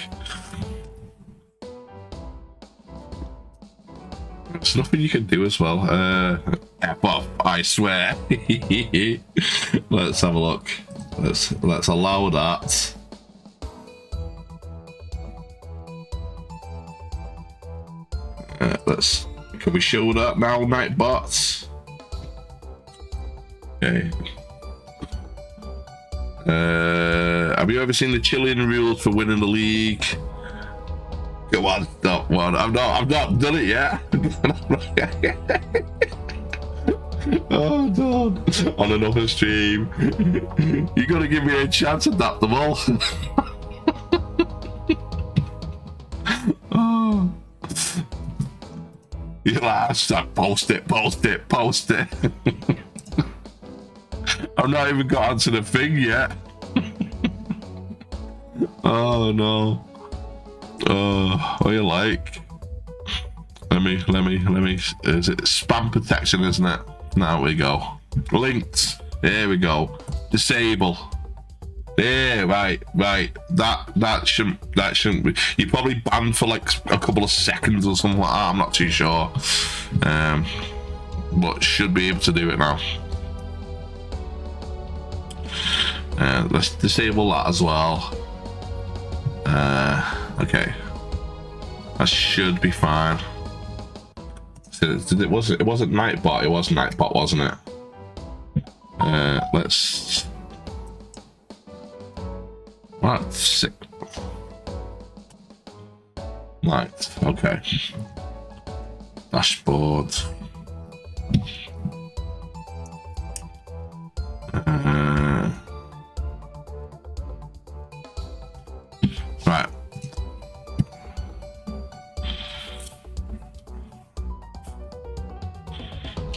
Speaker 1: Nothing you can do as well. Uh F off, I swear. [LAUGHS] let's have a look. Let's let's allow that. Uh, let's. Can we show that now, Nightbots? Okay. Uh, have you ever seen the Chilean rules for winning the league? Come on, stop one. I'm not. I've not done it yet. [LAUGHS] oh God! On another stream, you gotta give me a chance at that all. [LAUGHS] oh. You laugh, like, post it, post it, post it. [LAUGHS] I've not even got onto the thing yet. oh no. Oh, what you like? Let me, let me, let me. Is it spam protection, isn't it? Now we go. Linked. There we go. Disable. Yeah, right, right. That that shouldn't that shouldn't be. You probably banned for like a couple of seconds or something like that. I'm not too sure. Um, but should be able to do it now. Uh, let's disable that as well. Uh, okay. That should be fine. So it was it wasn't Nightbot. It was Nightbot, wasn't it? Uh, let's. What? Sick. Right. Okay. Dashboard. Uh,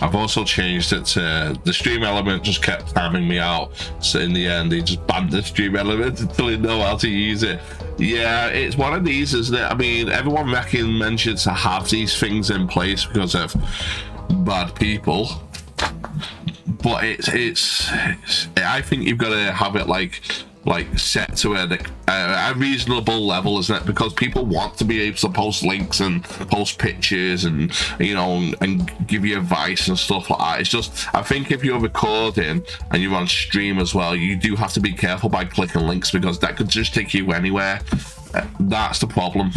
Speaker 1: I've also changed it to the stream element just kept timing me out. So in the end, he just banned the stream element [LAUGHS] until he know how to use it. Yeah, it's one of these, isn't it? I mean, everyone recommends you to have these things in place because of bad people. But it's, it's, it's I think you've got to have it like like set to a, a, reasonable level, isn't it? Because people want to be able to post links and post pictures and you know and give you advice and stuff like that. It's just I think if you're recording and you're on stream as well, you do have to be careful by clicking links because that could just take you anywhere. Uh, that's the problem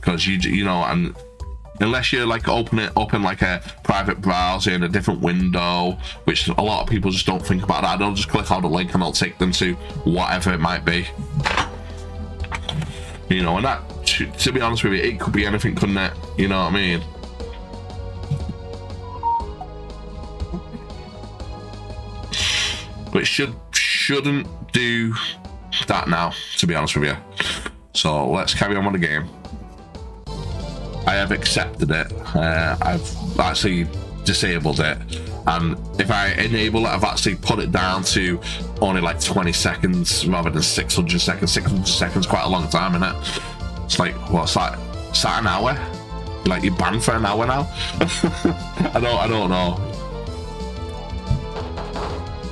Speaker 1: because you you know and unless you like open it up in like a private browser in a different window which a lot of people just don't think about that. They'll just click on the link and I'll take them to whatever it might be. You know and that to be honest with you it could be anything couldn't it? You know what I mean? But should shouldn't do that now to be honest with you. So let's carry on with the game I have accepted it. Uh, I've actually disabled it. And if I enable it, I've actually put it down to only like 20 seconds rather than 600 seconds. 600 seconds, quite a long time, isn't it? It's like, what's that? Is that an hour? Like you're banned for an hour now? [LAUGHS] I don't, I don't know.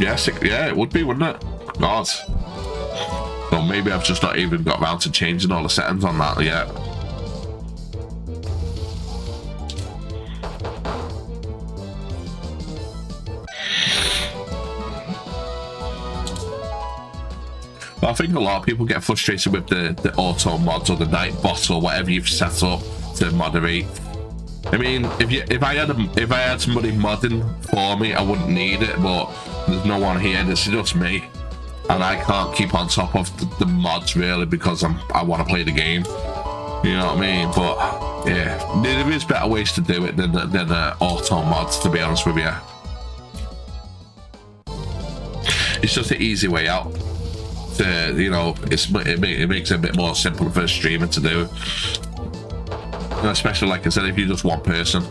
Speaker 1: Yeah, yeah, it would be, wouldn't it? God. Well, maybe I've just not even got around to changing all the settings on that yet. But I think a lot of people get frustrated with the, the auto mods or the night bot or whatever you've set up to moderate. I mean, if you if I had a, if I had somebody modding for me, I wouldn't need it. But there's no one here. This is just me, and I can't keep on top of the, the mods really because I'm I want to play the game. You know what I mean? But yeah, there is better ways to do it than than uh, auto mods. To be honest with you, it's just an easy way out uh, you know, it's it, it makes it a bit more simple for a streamer to do. Especially, like I said, if you're just one person.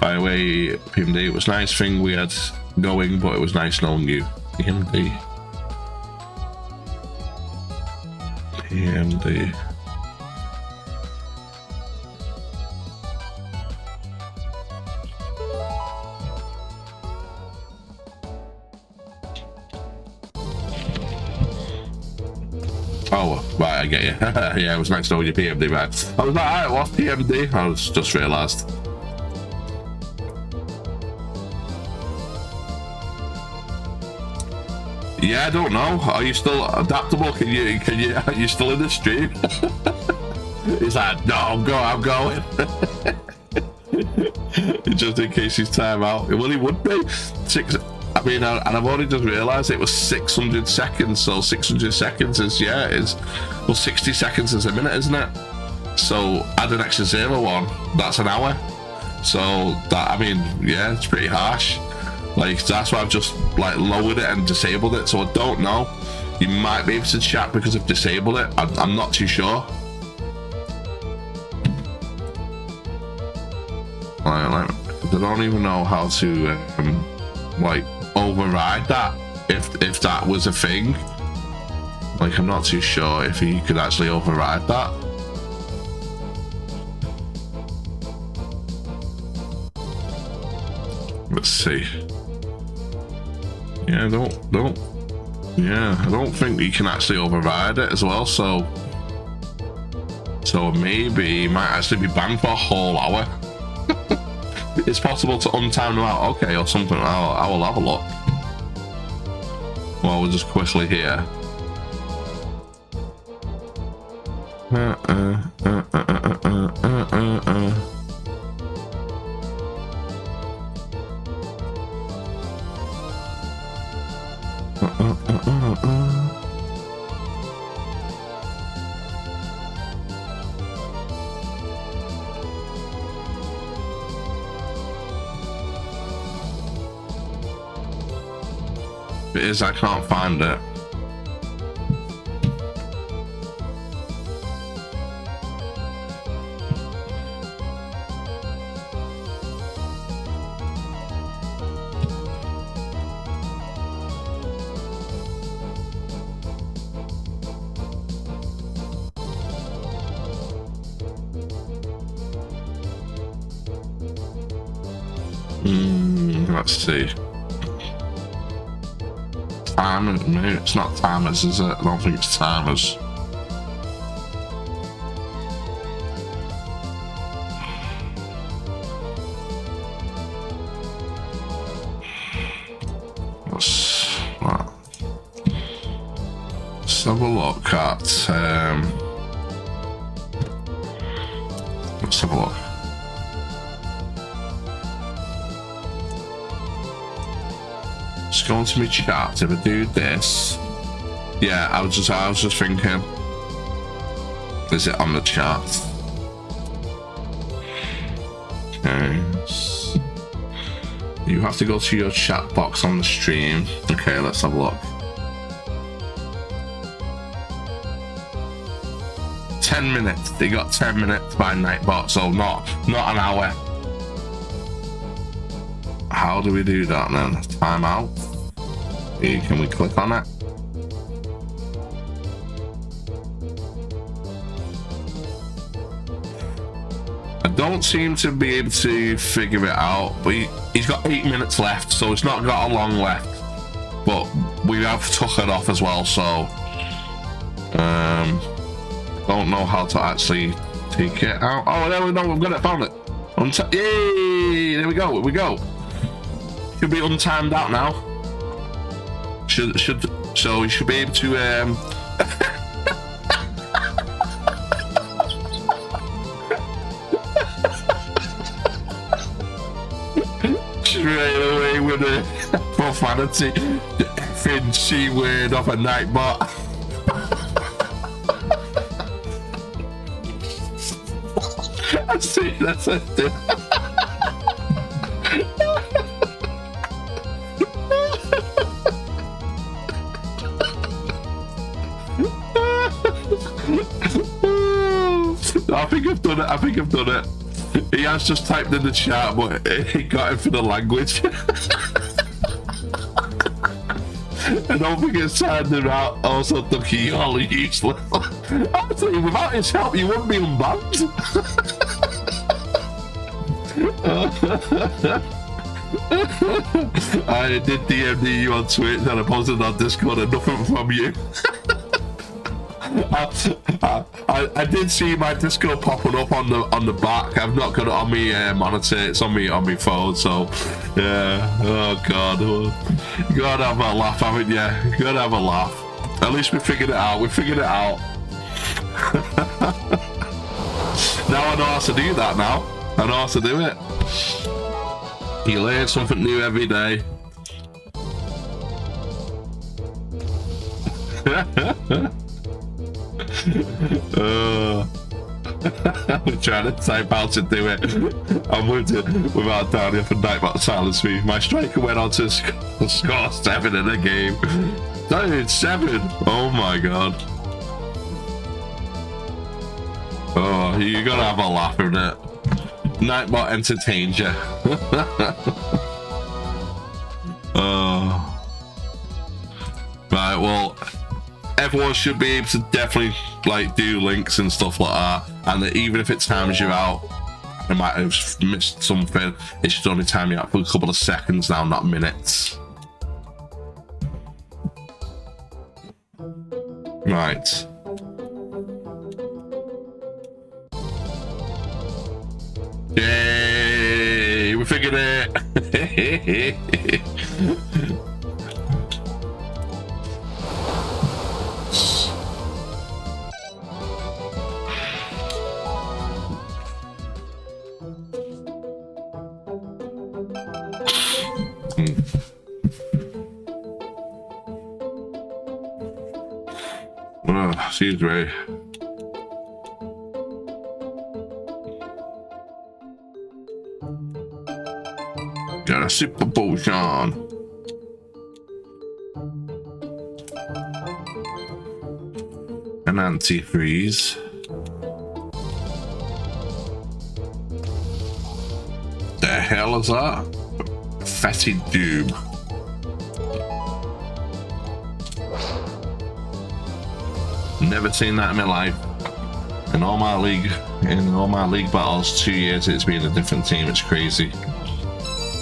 Speaker 1: By the way, PMD, it was nice thing we had going, but it was nice knowing you. PMD. PMD. Oh, right, I get you. [LAUGHS] yeah, it was nice knowing your PMD, man. I was like, alright, what's PMD? I was just realised. Yeah, I don't know. Are you still adaptable? Can you, can you, are you still in the stream? [LAUGHS] he's like, no, I'm going, I'm going. [LAUGHS] just in case he's time out. Well, he would be. Six, mean, I, and I've already just realised it was 600 seconds. So 600 seconds is yeah, is well 60 seconds is a minute, isn't it? So add an extra zero on, that's an hour. So that I mean, yeah, it's pretty harsh. Like that's why I've just like lowered it and disabled it. So I don't know. You might be able to chat because I've disabled it. I, I'm not too sure. I don't even know how to um, like override that if if that was a thing. Like, I'm not too sure if he could actually override that. Let's see. Yeah, don't don't. Yeah, I don't think you can actually override it as well. So, so maybe he might actually be banned for a whole hour. [LAUGHS] it's possible to untime them out. Okay, or something. I'll, I will have a look. Well, we'll just quickly here. Uh, uh, uh, it is, I can't find it. Hmm, let's see. It's not timers, is it? I don't think it's timers. My chat. If I do this, yeah, I was just, I was just thinking, is it on the chat? Okay. You have to go to your chat box on the stream. Okay, let's have a look. 10 minutes. They got 10 minutes by Nightbot, so not not an hour. How do we do that then? Timeout. Eh, Can we click on it? I don't seem to be able to figure it out, but he, he's got eight minutes left, so it's not got a long left. But we have took it off as well, so um, don't know how to actually take it out. Oh, there we go. We've got it. Found it. Unti Yay! There we go. We go. Should be untimed out now. Should should so you should be able to um straight away with the profanity effing C word off a nightbot. [LAUGHS] That's it, that's it. Think I've done it. He has just typed in the chat, but he got it for the language. [LAUGHS] I don't think it's sounded out. Also, Ducky, all useless. [LAUGHS] Honestly, without his help, you wouldn't be unbanned. [LAUGHS] I did DMD you on Twitch and I posted on Discord and nothing from you. I, I, did see my disco popping up on the on the back. I've not got it on my uh, monitor. It's on me on my phone. So yeah. Oh god. Oh, you gotta have a laugh, haven't you? You gotta have a laugh. At least we figured it out. We figured it out. [LAUGHS] now I know how to do that. Now I know how to do it. You learn something new every day. [LAUGHS] uh, [LAUGHS] I'm trying to type out to do it. I'm with it without Daniel for Nightbot silence me. My striker went on to sc score seven in the game. Dude, seven! Oh my god. Oh, you gotta have a laugh at it. Nightbot entertains you. [LAUGHS] oh. Right, well, everyone should be able to definitely like do links and stuff like that. And that even if it times you out, I might have missed something. It should only time you out for a couple of seconds now, not minutes. Right. Yay! We figured it! [LAUGHS] She's great. Got a super potion. An antifreeze. The hell is that? Fatty Doom. Never seen that in my life. In all my league, in all my league battles, two years it's been a different team. It's crazy.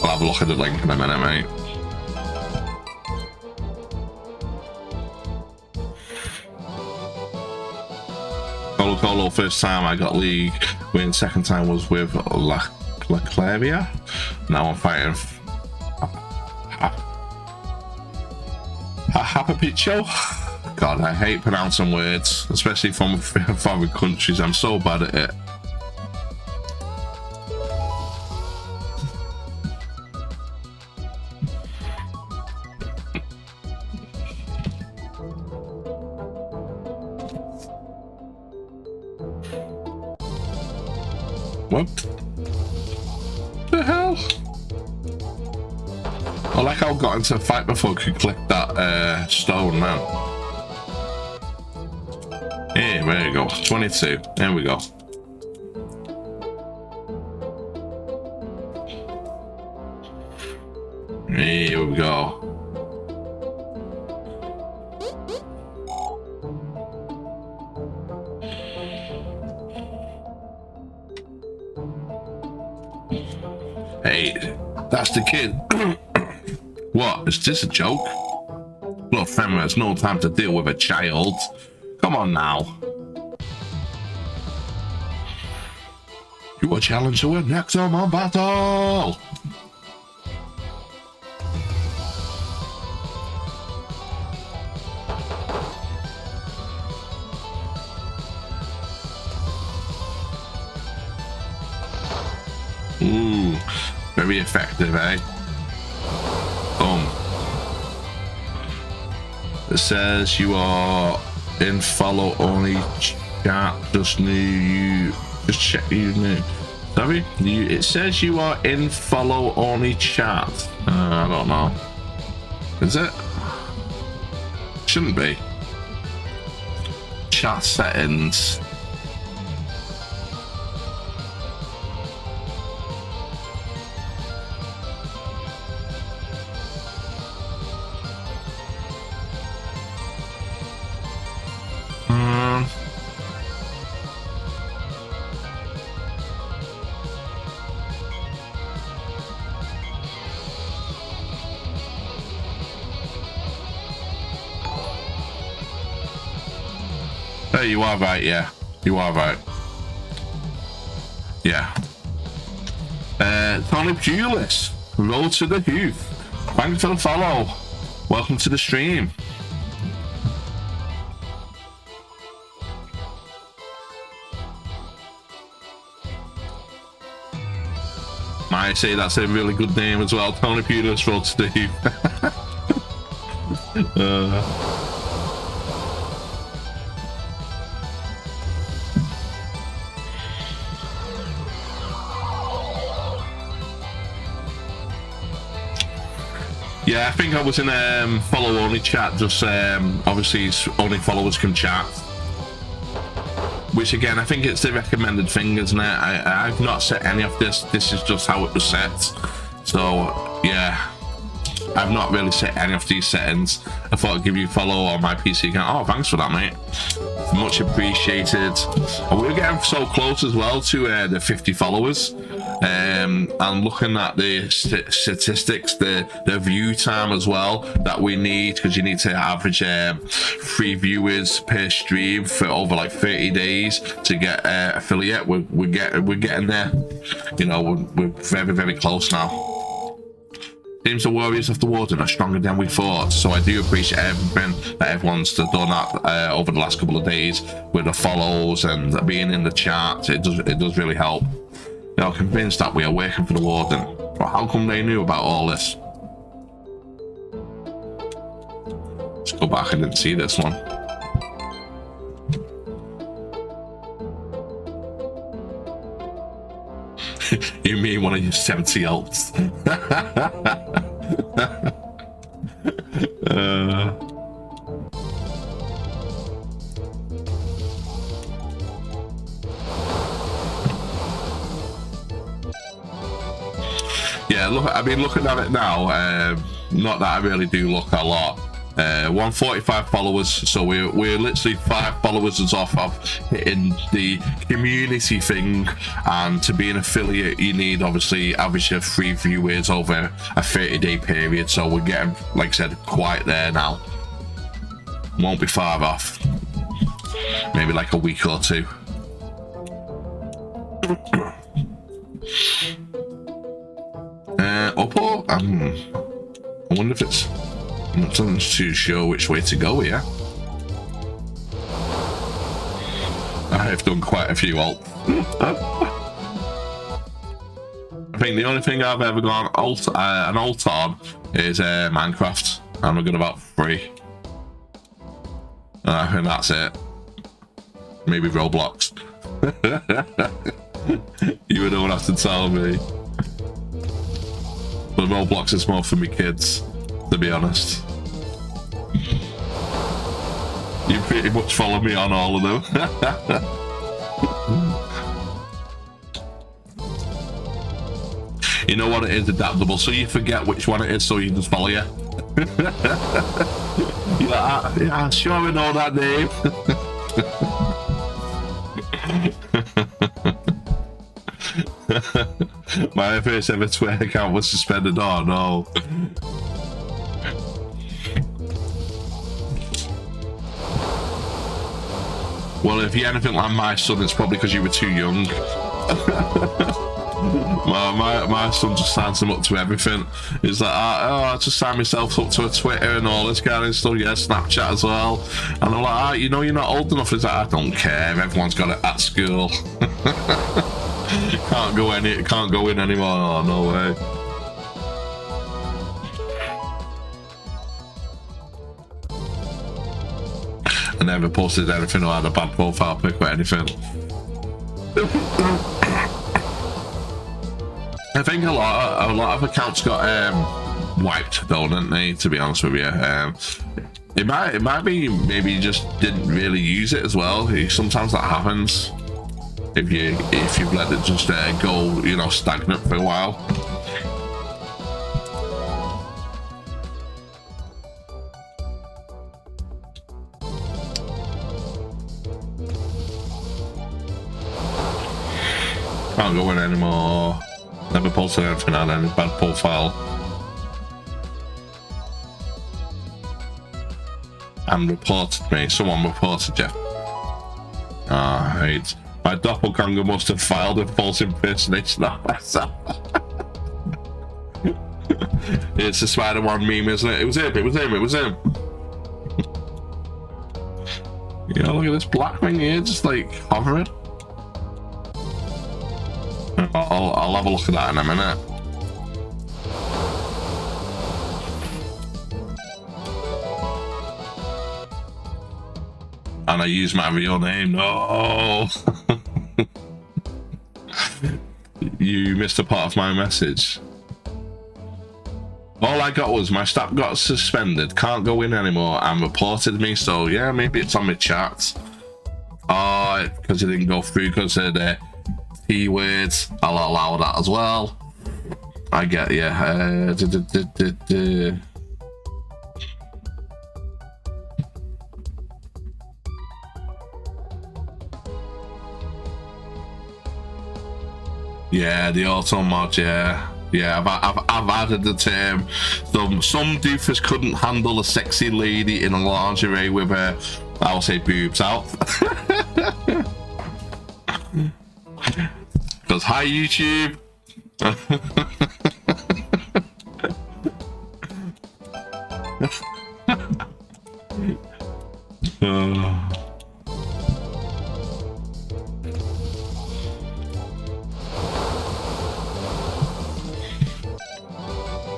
Speaker 1: I'll have a look at the link in a minute, mate. Colo Colo, first time I got league win, second time was with La, La. Now I'm fighting A Hapapicho. God, I hate pronouncing words, especially from [LAUGHS] foreign countries. I'm so bad at it. What the hell? I like how I got into a fight before I could click that uh, stone, man. Go. 22. There we go. Here we go. Hey, that's the kid. [COUGHS] what? Is this a joke? Look, has no time to deal with a child. Come on now. You are challenged to a Nexomon battle! Ooh, very effective, eh? Boom. It says you are in follow only chat just new you just check you new sorry you it says you are in follow only chat. Uh, I don't know. Is it? Shouldn't be. Chat settings. Um, you are right, yeah. You are right. Yeah. Uh, Tony Pulis, Roll to the Youth. Thanks for the follow. Welcome to the stream. I say that's a really good name as well. Tony Pulis, Road to the Youth. [LAUGHS] uh, I think I was in um, follow only chat. Just um, obviously, only followers can chat. which again, I think it's the recommended thing, isn't it? I, I've not set any of this. This is just how it was set. So, yeah. I've not really set any of these settings. I thought I'd give you a follow on my PC account. Oh, thanks for that, mate. Much appreciated. And we're getting so close as well to uh, the 50 followers. Um, and looking at the st statistics, the, the view time as well that we need, because you need to average um, three viewers per stream for over like 30 days to get uh, affiliate. We're, we're, get, we're getting there. You know, we're, we're very, very close now. Seems the Warriors of the Warden are stronger than we thought, so I do appreciate everything that everyone's done up, uh, over the last couple of days with the follows and being in the chat. It does it does really help. They are convinced that we are working for the Warden. But how come they knew about all this? Let's go back. I didn't see this one. [LAUGHS] you mean one of your 70 alts? [LAUGHS] uh... Yeah, look. I mean, looking at it now, uh, not that I really do look a lot, uh, 145 followers so we're, we're literally five followers off of hitting the community thing and to be an affiliate you need obviously average of three viewers over a 30 day period so we're getting like i said quite there now won't be far off maybe like a week or two uh up or um i wonder if it's I'm not too sure which way to go here. I have done quite a few alt. I think the only thing I've ever gone alt uh, an alt on is uh, Minecraft. I've got about three. And that's it. Maybe Roblox. [LAUGHS] you would not have to tell me. But Roblox is more for me kids to be honest. You pretty much follow me on all of them. [LAUGHS] you know what it is, adaptable, so you forget which one it is, so you just follow [LAUGHS] you. yeah, yeah, sure I know that name. [LAUGHS] [LAUGHS] My first ever Twitter account was suspended. Oh no. Well, if you're anything like my son, it's probably because you were too young. [LAUGHS] my, my, my son just signs him up to everything. He's like, ah, oh, I just signed myself up to a Twitter and all this kind of stuff. Yeah, Snapchat as well. And I'm like, oh, you know, you're not old enough. He's like, I don't care. Everyone's got it at school. [LAUGHS] can't go any, can't go in anymore. Oh, no way. I never posted anything or had a bad profile pic or anything. I think a lot, of, a lot of accounts got um, wiped, though, didn't they? To be honest with you, um, it might, it might be maybe you just didn't really use it as well. Sometimes that happens if you if you've let it just uh, go, you know, stagnant for a while. Can't go in anymore. Never posted anything on any bad profile. And reported me. Someone reported you. Alright. My doppelganger must have filed a false impersonation of [LAUGHS] myself. it's a Spider-Man meme, isn't it? It was him, it was him, it was him. [LAUGHS] yeah, look at this black thing here, just like hovering. I'll, I'll have a look at that in a minute. And I use my real name. No. [LAUGHS] you missed a part of my message. All I got was my staff got suspended, can't go in anymore, and reported me. So yeah, maybe it's on my chat. Oh, because it didn't go through because of the T words. I'll allow that as well. I get you. Uh, Yeah, the auto mod, yeah. Yeah, I've, I've, I've added the term. Some, some doofus couldn't handle a sexy lady in a lingerie with her, I'll say boobs out. [LAUGHS] Because hi YouTube. [LAUGHS] [LAUGHS] uh.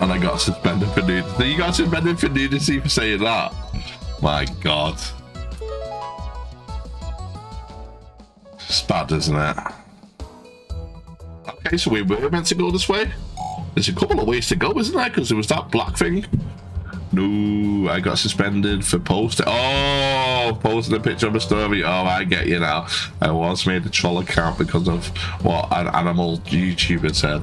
Speaker 1: And I got suspended for nudity. You got suspended for nudity for saying that? My God. It's bad, isn't it? Okay, so we were meant to go this way? There's a couple of ways to go, isn't there? Because there was that black thing. No, I got suspended for posting. Oh, posting a picture of a story. Oh, I get you now. I once made a troll account because of what an animal YouTuber said.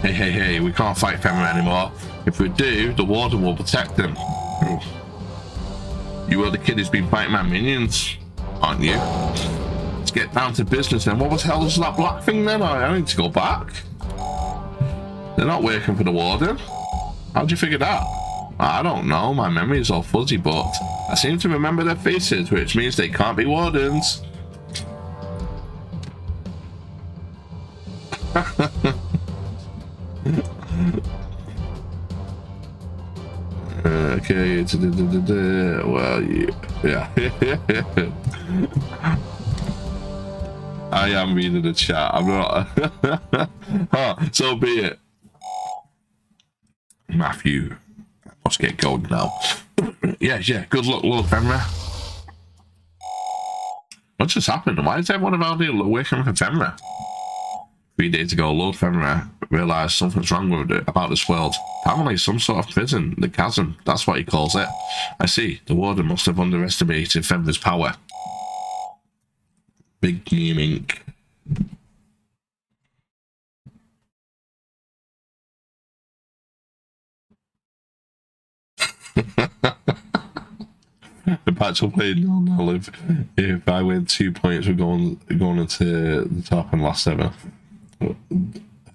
Speaker 1: Hey, hey, hey, we can't fight Fenrir anymore. If we do, the warden will protect them. You are the kid who's been fighting my minions, aren't you? Let's get down to business then. What the hell is that black thing then? I need to go back. They're not working for the warden. How'd you figure that? I don't know. My memory is all fuzzy, but I seem to remember their faces, which means they can't be wardens. [LAUGHS] okay, it's well, yeah. [LAUGHS] I am reading the chat. I'm not. [LAUGHS] so be it. Matthew, must get going now. [CLEARS THROAT] yeah, yeah. Good luck, Lord. What just happened? Why is everyone around here working for Fenrir? Three days ago, Lord Fenrir realised something's wrong with it about this world. Apparently some sort of prison, the chasm, that's what he calls it. I see, the warden must have underestimated Fenrir's power. Big Game gaming. the patch will play no no if if I win two points we're going going into the top and last seven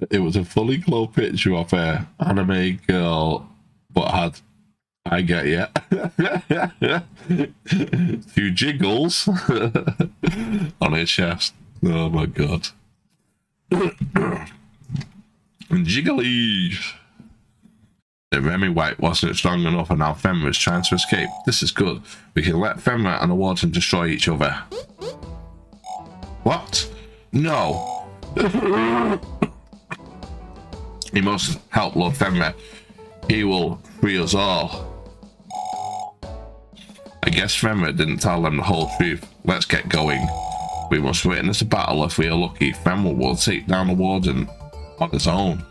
Speaker 1: it was a fully clothed picture of a anime girl, but had I get you. [LAUGHS] Two jiggles [LAUGHS] on her chest. Oh my god. [CLEARS THROAT] Jiggly. The Remy White wasn't strong enough and now Fenrir is trying to escape. This is good. We can let Fenrir and the Warden destroy each other. What? No. He must help Lord Fenrir. He will free us all. I guess Fenrir didn't tell them the whole truth. Let's get going. We must witness a battle if we are lucky. Fenrir will take down the warden on his own.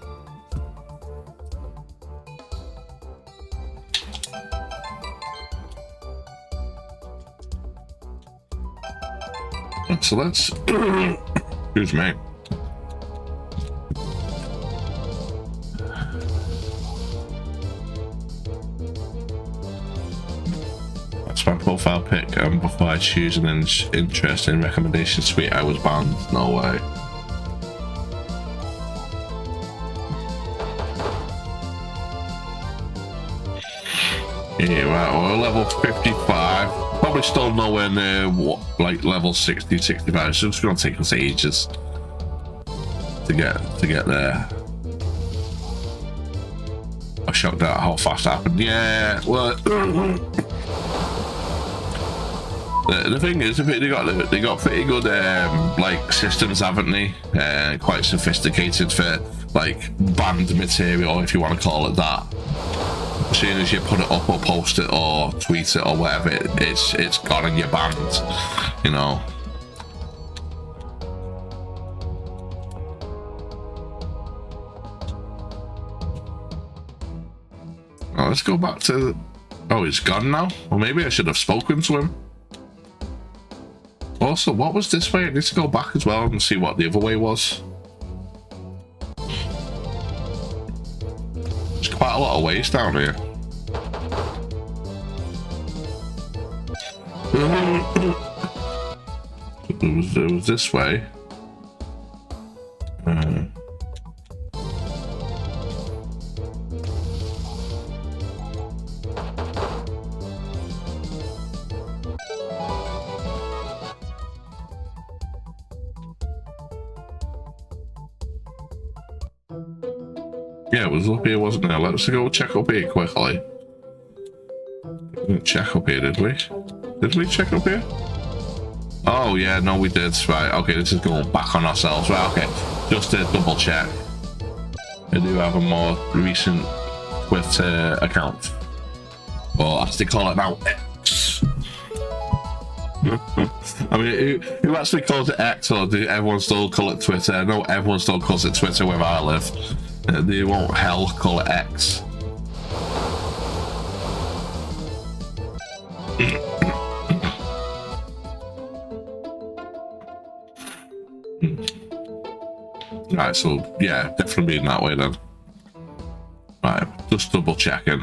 Speaker 1: So let's... [COUGHS] Excuse me. My profile pic and before I choose an in interesting recommendation suite I was banned. No way. Yeah, right, we're level 55. Probably still nowhere near what, like level 60, 65. So it's gonna take us ages to get to get there. I'm shocked at how fast that happened. Yeah, well [CLEARS THROAT] The, the thing is, they got they got pretty good um, like systems, haven't they? Uh, quite sophisticated for like banned material, if you want to call it that. As soon as you put it up or post it or tweet it or whatever, it, it's it's gone and you're banned. You know. let's go back to. Oh, he's gone now. Well, maybe I should have spoken to him. Also, what was this way? I need to go back as well and see what the other way was. There's quite a lot of ways down here. [COUGHS] it, was, it was this way. Uh, was up here, wasn't it? Let's go check up here quickly. We didn't check up here, did we? Did we check up here? Oh, yeah, no, we did. Right, okay, this is going back on ourselves. Right, okay, just to double check. I do have a more recent Twitter account. Or as they call it now, X. [LAUGHS] I mean, who, who, actually calls it X or do everyone still call it Twitter? Know everyone still calls it Twitter where I live. Uh, they won't hell call it X. right, so yeah, definitely in that way then. Right, just double checking.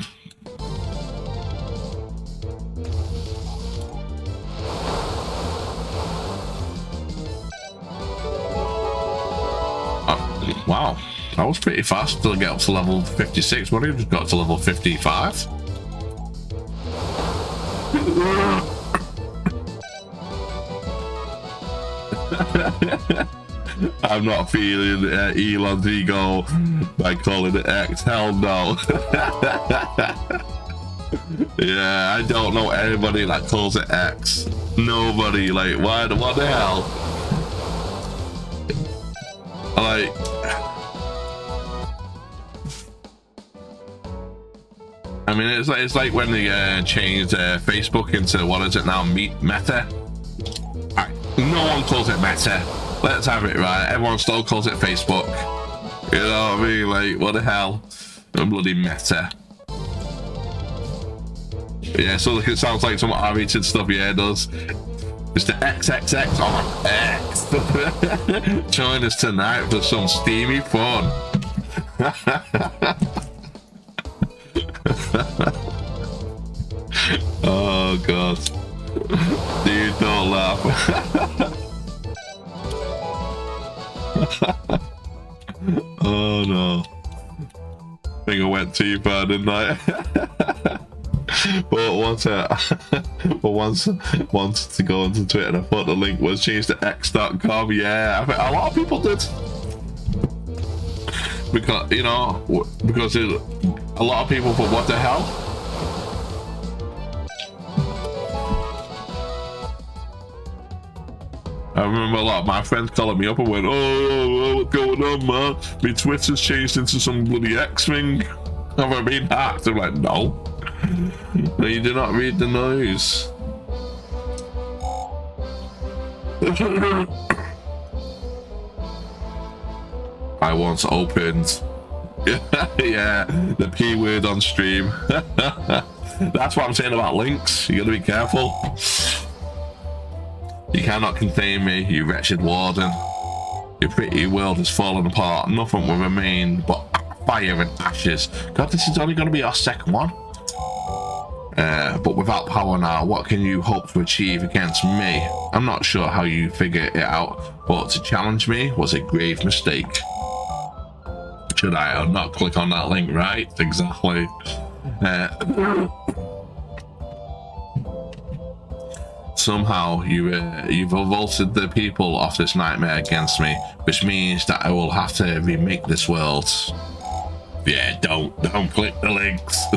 Speaker 1: That was pretty fast to get up to level 56. What have just got to level 55? [LAUGHS] I'm not feeling uh, Elon's ego by calling it X. Hell no. [LAUGHS] yeah, I don't know anybody that calls it X. Nobody. Like, why? What the hell? Like. I mean, it's like it's like when they uh, changed uh, Facebook into what is it now, Meet Meta. Right. No one calls it Meta. Let's have it right. Everyone still calls it Facebook. You know what I mean? Like, what the hell? A bloody Meta. Yeah, so it sounds like some R-rated stuff. Yeah, it does. It's the XXX on X. [LAUGHS] Join us tonight for some steamy fun. [LAUGHS] [LAUGHS] oh god. Dude, don't laugh. [LAUGHS] oh no. I think I went too far, didn't I? [LAUGHS] but once I, but once wanted to go onto Twitter, and I thought the link was changed to x.com. Yeah, I think a lot of people did because you know because it, a lot of people thought what the hell I remember a lot of my friends calling me up and went, oh, oh, oh what's going on, man? My Twitter's changed into some bloody X thing. [LAUGHS] Have I been hacked? I'm like, no. [LAUGHS] no, you do not read the news. [LAUGHS] I once opened. [LAUGHS] yeah, the P word on stream. [LAUGHS] That's what I'm saying about links. You gotta be careful. You cannot contain me, you wretched warden. Your pretty world has fallen apart. Nothing will remain but fire and ashes. God, this is only to be our second one. Uh, but without power now, what can you hope to achieve against me? I'm not sure how you figure it out, but to challenge me was a grave mistake. Should I not click on that link, right? Exactly. Uh, somehow you uh, you've revolted the people of this nightmare against me, which means that I will have to remake this world. Yeah, don't don't click the links. [LAUGHS]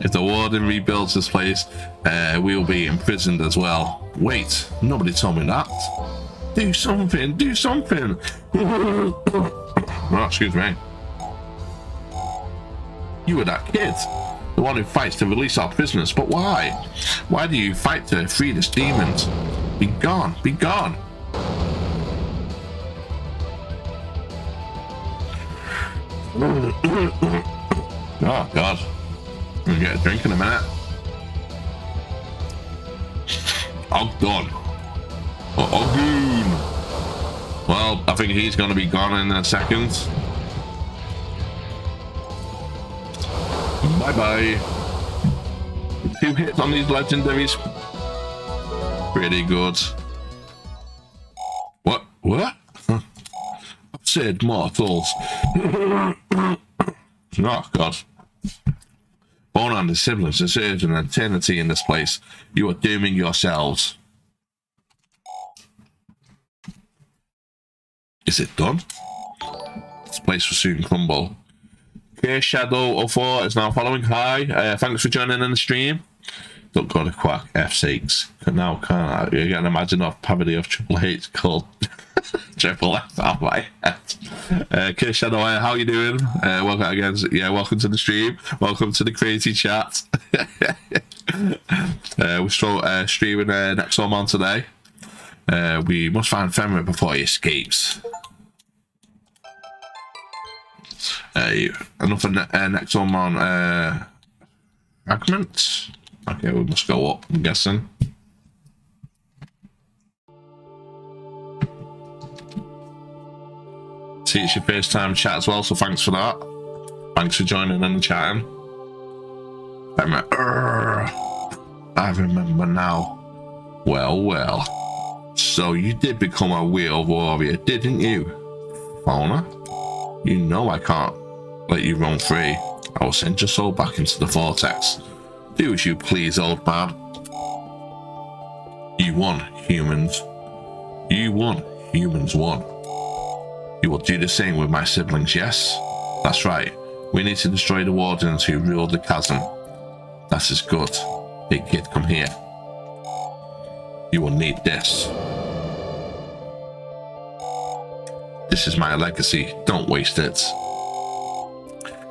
Speaker 1: if the warden rebuilds this place, uh, we will be imprisoned as well. Wait, nobody told me that. Do something, do something. [LAUGHS] oh, excuse me. You were that kid the one who fights to release our prisoners. But why? Why do you fight to free this demons? Be gone, be gone. oh, God. I'm gonna get a drink in a minute. Oh, God. Ogun! Well, I think he's going to be gone in a second. Bye-bye. Two hits on these legendaries. Pretty good. What? What? [LAUGHS] I've said mortals. [LAUGHS] oh, God. Born under siblings to serve an eternity in this place. You are dooming yourselves. Is it done? This place will soon crumble. Okay, Shadow 04 is now following. Hi, uh, thanks for joining in the stream. Don't go to quack F6. Now, can't I? You can imagine a parody of Triple H called [LAUGHS] Triple F out my head. Uh, Kiss Shadow, uh, how you doing? Uh, welcome again. Yeah, welcome to the stream. Welcome to the crazy chat. [LAUGHS] uh, we're still uh, streaming uh, Nexomon today. Uh, we must find Fenrir before he escapes. Uh, of ne uh, Nexomon uh, fragments. Okay, we must go up, I'm guessing. See, it's your first time chat as well, so thanks for that. Thanks for joining and chatting. I remember now. Well, well. So you did become a real warrior, didn't you? Fauna? You know I can't let you run free. I will send your soul back into the vortex. Do as you please, old man. You won, humans. You won, humans won. You will do the same with my siblings, yes? That's right. We need to destroy the wardens who ruled the chasm. That is good. Big kid, come here. You will need this. This is my legacy. Don't waste it.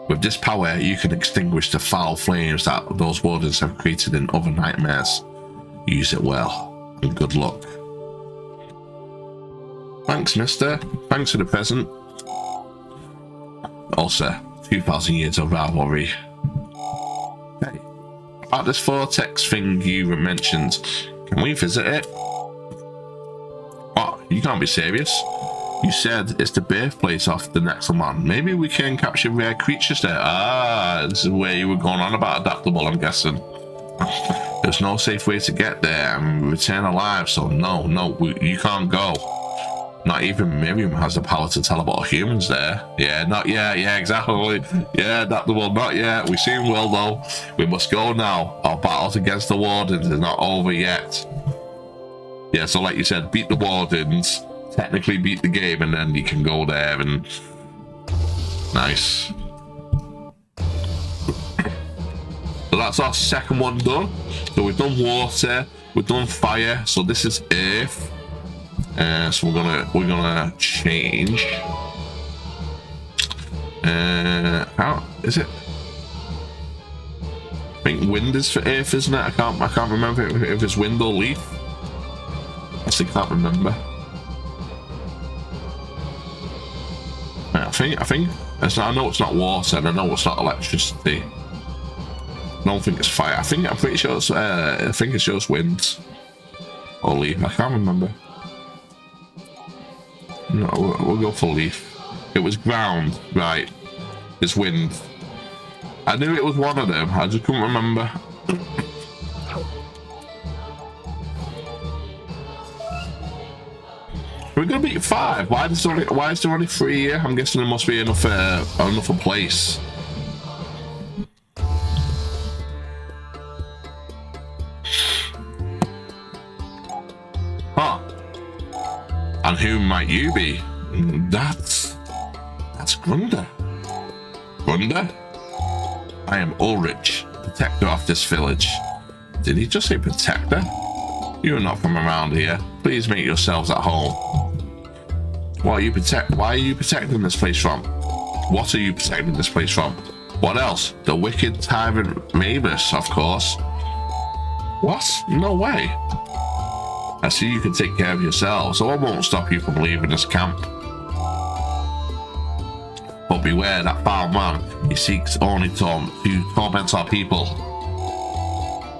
Speaker 1: With this power, you can extinguish the foul flames that those wardens have created in other nightmares. Use it well, and good luck. Thanks, mister. Thanks for the present. Also, 2,000 years of rivalry. Hey, about this vortex thing you mentioned, can we visit it? What? You can't be serious. You said it's the birthplace of the next Nexomon. Maybe we can capture rare creatures there. Ah, this is where you were going on about adaptable, I'm guessing. There's no safe way to get there and return alive, so no, no, we, you can't go. Not even Miriam has the power to teleport humans there. Yeah, not yet. Yeah, exactly. Yeah, adaptable. Not yet. We soon will, though. We must go now. Our battles against the Wardens is not over yet. Yeah, so like you said, beat the Wardens technically beat the game and then you can go there and nice so that's our second one done so we've done water we've done fire so this is earth uh, so we're gonna we're gonna change uh how is it I think wind is for earth isn't it I can't I can't remember if, it's wind or leaf I still can't remember I think I think I know it's not water and I know it's not electricity. I don't think it's fire. I think I'm pretty sure it's uh, I think it's just wind or leaf. I can't remember. No, we'll, we'll go for leaf. It was ground, right? It's wind. I knew it was one of them. I just couldn't remember. We're gonna beat five. Why is there only why is there only three here? I'm guessing there must be enough uh, enough a place. And who might you be? That's that's Grunda. Grunder? I am Ulrich, protector of this village. Did he just say protector? You are not from around here. Please make yourselves at home. Why are you protect? Why are you protecting this place from? What are you protecting this place from? What else? The wicked tyrant Mavis, of course. What? No way. I see you can take care of yourself, so I won't stop you from leaving this camp. But beware that foul man. He seeks only to, to torment our people.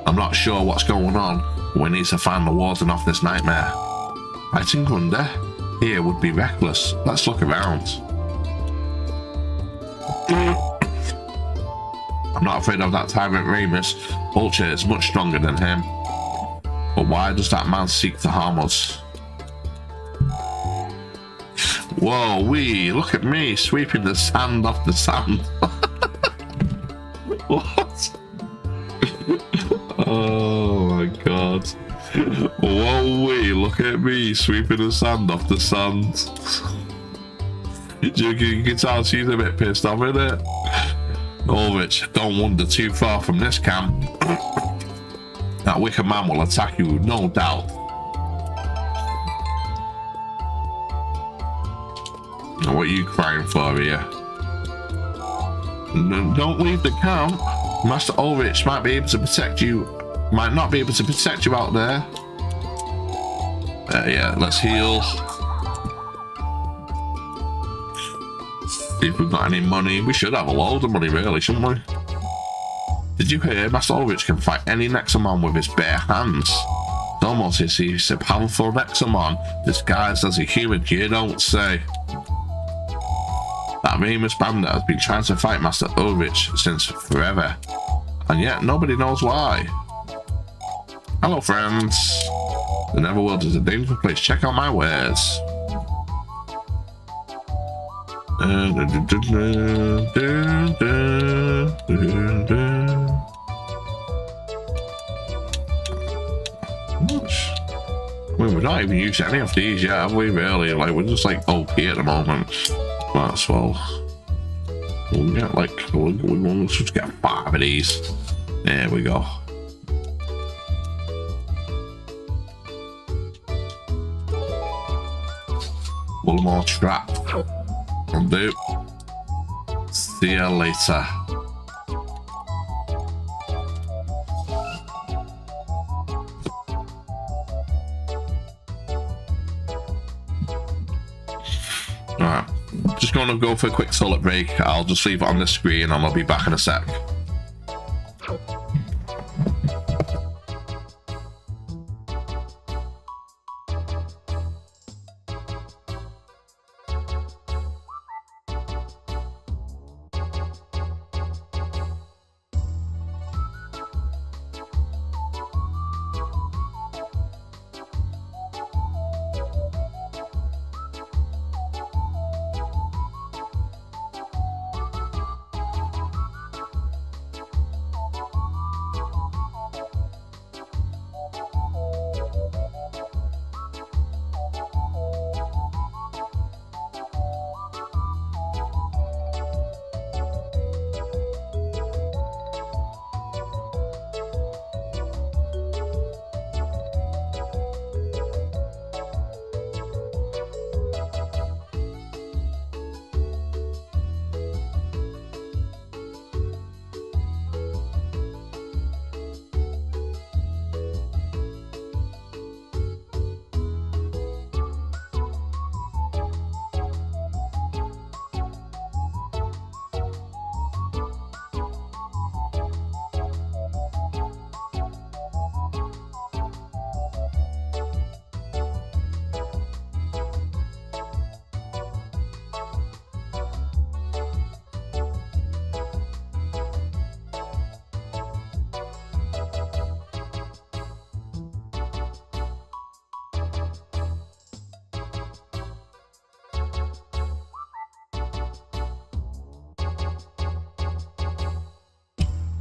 Speaker 1: I'm not sure what's going on, but we need to find the warden off this nightmare. Fighting Grundy here would be reckless. Let's look around. I'm not afraid of that tyrant Ramus. Vulture is much stronger than him. But why does that man seek to harm us? Whoa, we look at me sweeping the sand off the sand. [LAUGHS] what? oh my god. Whoa, we look at me sweeping the sand off the sand. you, you can tell she's a bit pissed off, isn't it? Oh, Ulrich, don't wander too far from this camp. That wicked man will attack you, no doubt. What are you crying for here? Don't leave the camp. Master Ulrich might be able to protect you, might not be able to protect you out there. Uh, yeah, let's heal. See if we've got any money. We should have a load of money, really, shouldn't we? Did you hear? Master Ulrich can fight any Nexomon with his bare hands. Almost as he's a powerful Nexomon disguised as a human, you don't say. That Remus bandit has been trying to fight Master Ulrich since forever, and yet nobody knows why. Hello friends! The Neverworld is a dangerous place, check out my wares. Uh, I mean, we're not even using any of these yet, have we, really? Like, we're just, like, OP at the moment. Might as well. We'll get, like, we'll just get five of these. There we go. One more trap. Do. See you later. Alright, just going to go for a quick toilet break. I'll just leave it on the screen and I'll be back in a sec.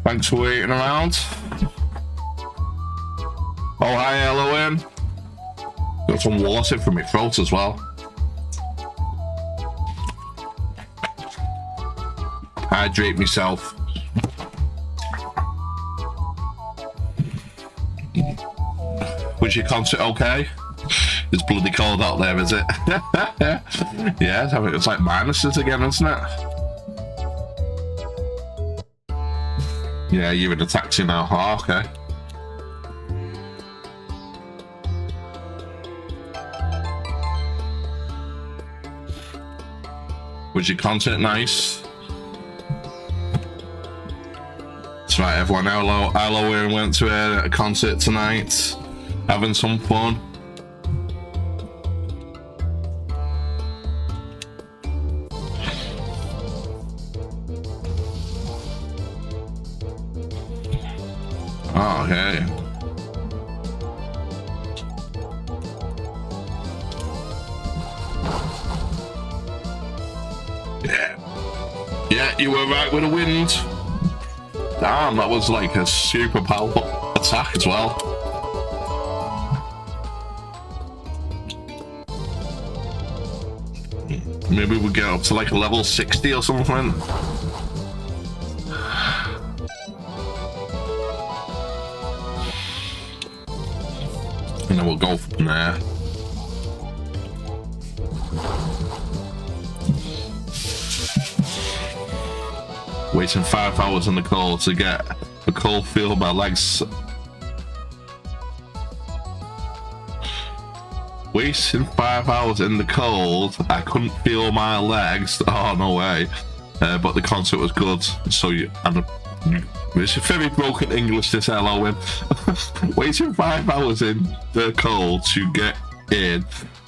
Speaker 1: Thanks for waiting around. Oh, hi, Eloin. Got some water from my throat as well. Hydrate myself. Was your concert okay? It's bloody cold out there, is it? [LAUGHS] yeah, it's like minuses again, isn't it? Yeah, you're in a taxi now. Oh, okay. Was your concert nice? That's right, everyone. Hello, hello. We went to a concert tonight, having some fun. A super powerful attack as well. Maybe we get up to like level 60 or something. And then we'll go from there. Waiting five hours in the cold to get cold feel my legs Wasting five hours in the cold, I couldn't feel my legs. [LAUGHS] Oh, no way. Uh, but the concert was good. So you, and it's a very broken English this Owen. [LAUGHS] Waiting five hours in the cold to get in.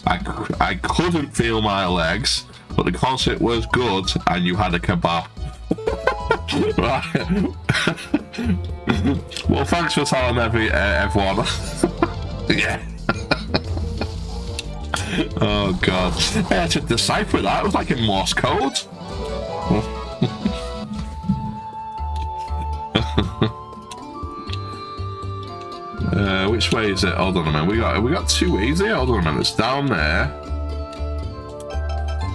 Speaker 1: I, I couldn't feel my legs, but the concert was good and you had a kebab. [LAUGHS] well, thanks for telling every, uh, everyone. [LAUGHS] yeah [LAUGHS] oh god. I had to decipher that. It was like in Morse code. [LAUGHS] uh, which way is it? Hold on a minute. We got we got two ways here. Hold on a minute. It's down there.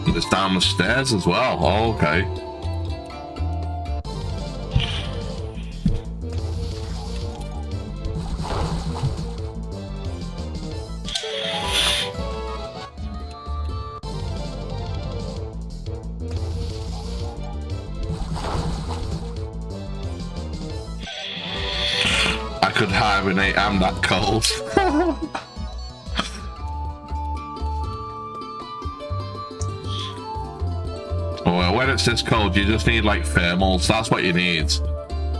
Speaker 1: It's down the stairs as well. Oh, okay. Could hibernate. I'm that cold. [LAUGHS] well, when it's this cold, you just need like thermals. That's what you need.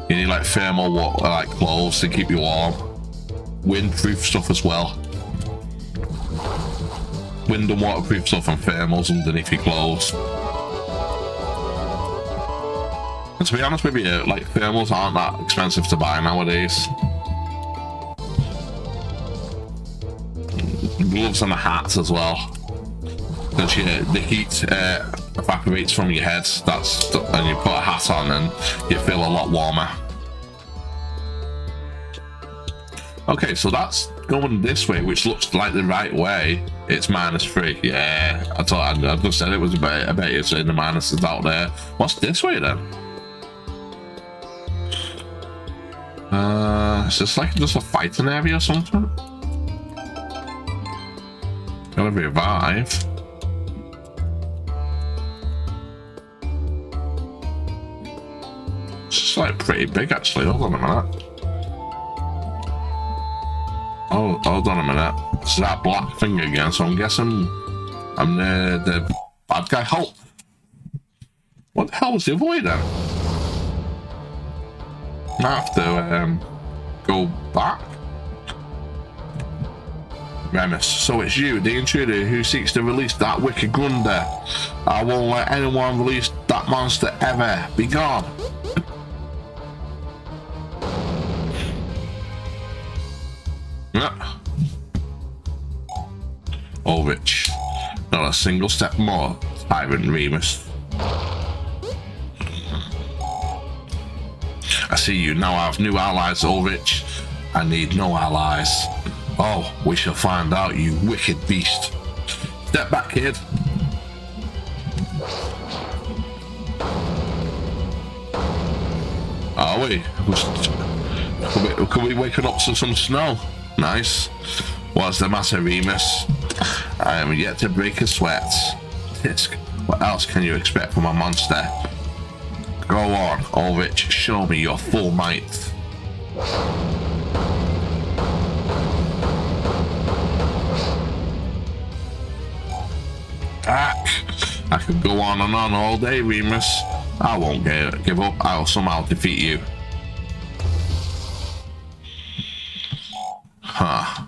Speaker 1: You need like thermal like clothes to keep you warm. Windproof stuff as well. Wind and waterproof stuff and thermals underneath your clothes. And to be honest with you, like thermals aren't that expensive to buy nowadays. Gloves and the hats as well. Because yeah, the heat uh, evaporates from your head. That's and you put a hat on and you feel a lot warmer. Okay, so that's going this way, which looks like the right way. It's minus three. Yeah, I thought I, I just said it was a bit. I bet it's in the minuses out there. What's this way then? Uh, is this like just a fighting area or something? Gotta revive. It's like pretty big actually. Hold on a minute. Oh, hold on a minute. It's that black thing again, so I'm guessing I'm the, the bad guy Hulk. What the hell was the then? I have to um, go back. Remus. So it's you, the intruder, who seeks to release that wicked Grunder. I won't let anyone release that monster ever. Be gone. Ulrich. Not a single step more, Tyrant Remus. I see you now I have new allies, Ulrich. I need no allies. Oh, we shall find out, you wicked beast. Step back, kid. Are we? Could we, we waken up to some snow? Nice. What's the matter, Remus? I am yet to break a sweat. Tisk, what else can you expect from a monster? Go on, Ulrich, show me your full might. Back. I could go on and on all day, Remus. I won't give up. I'll somehow defeat you. Huh.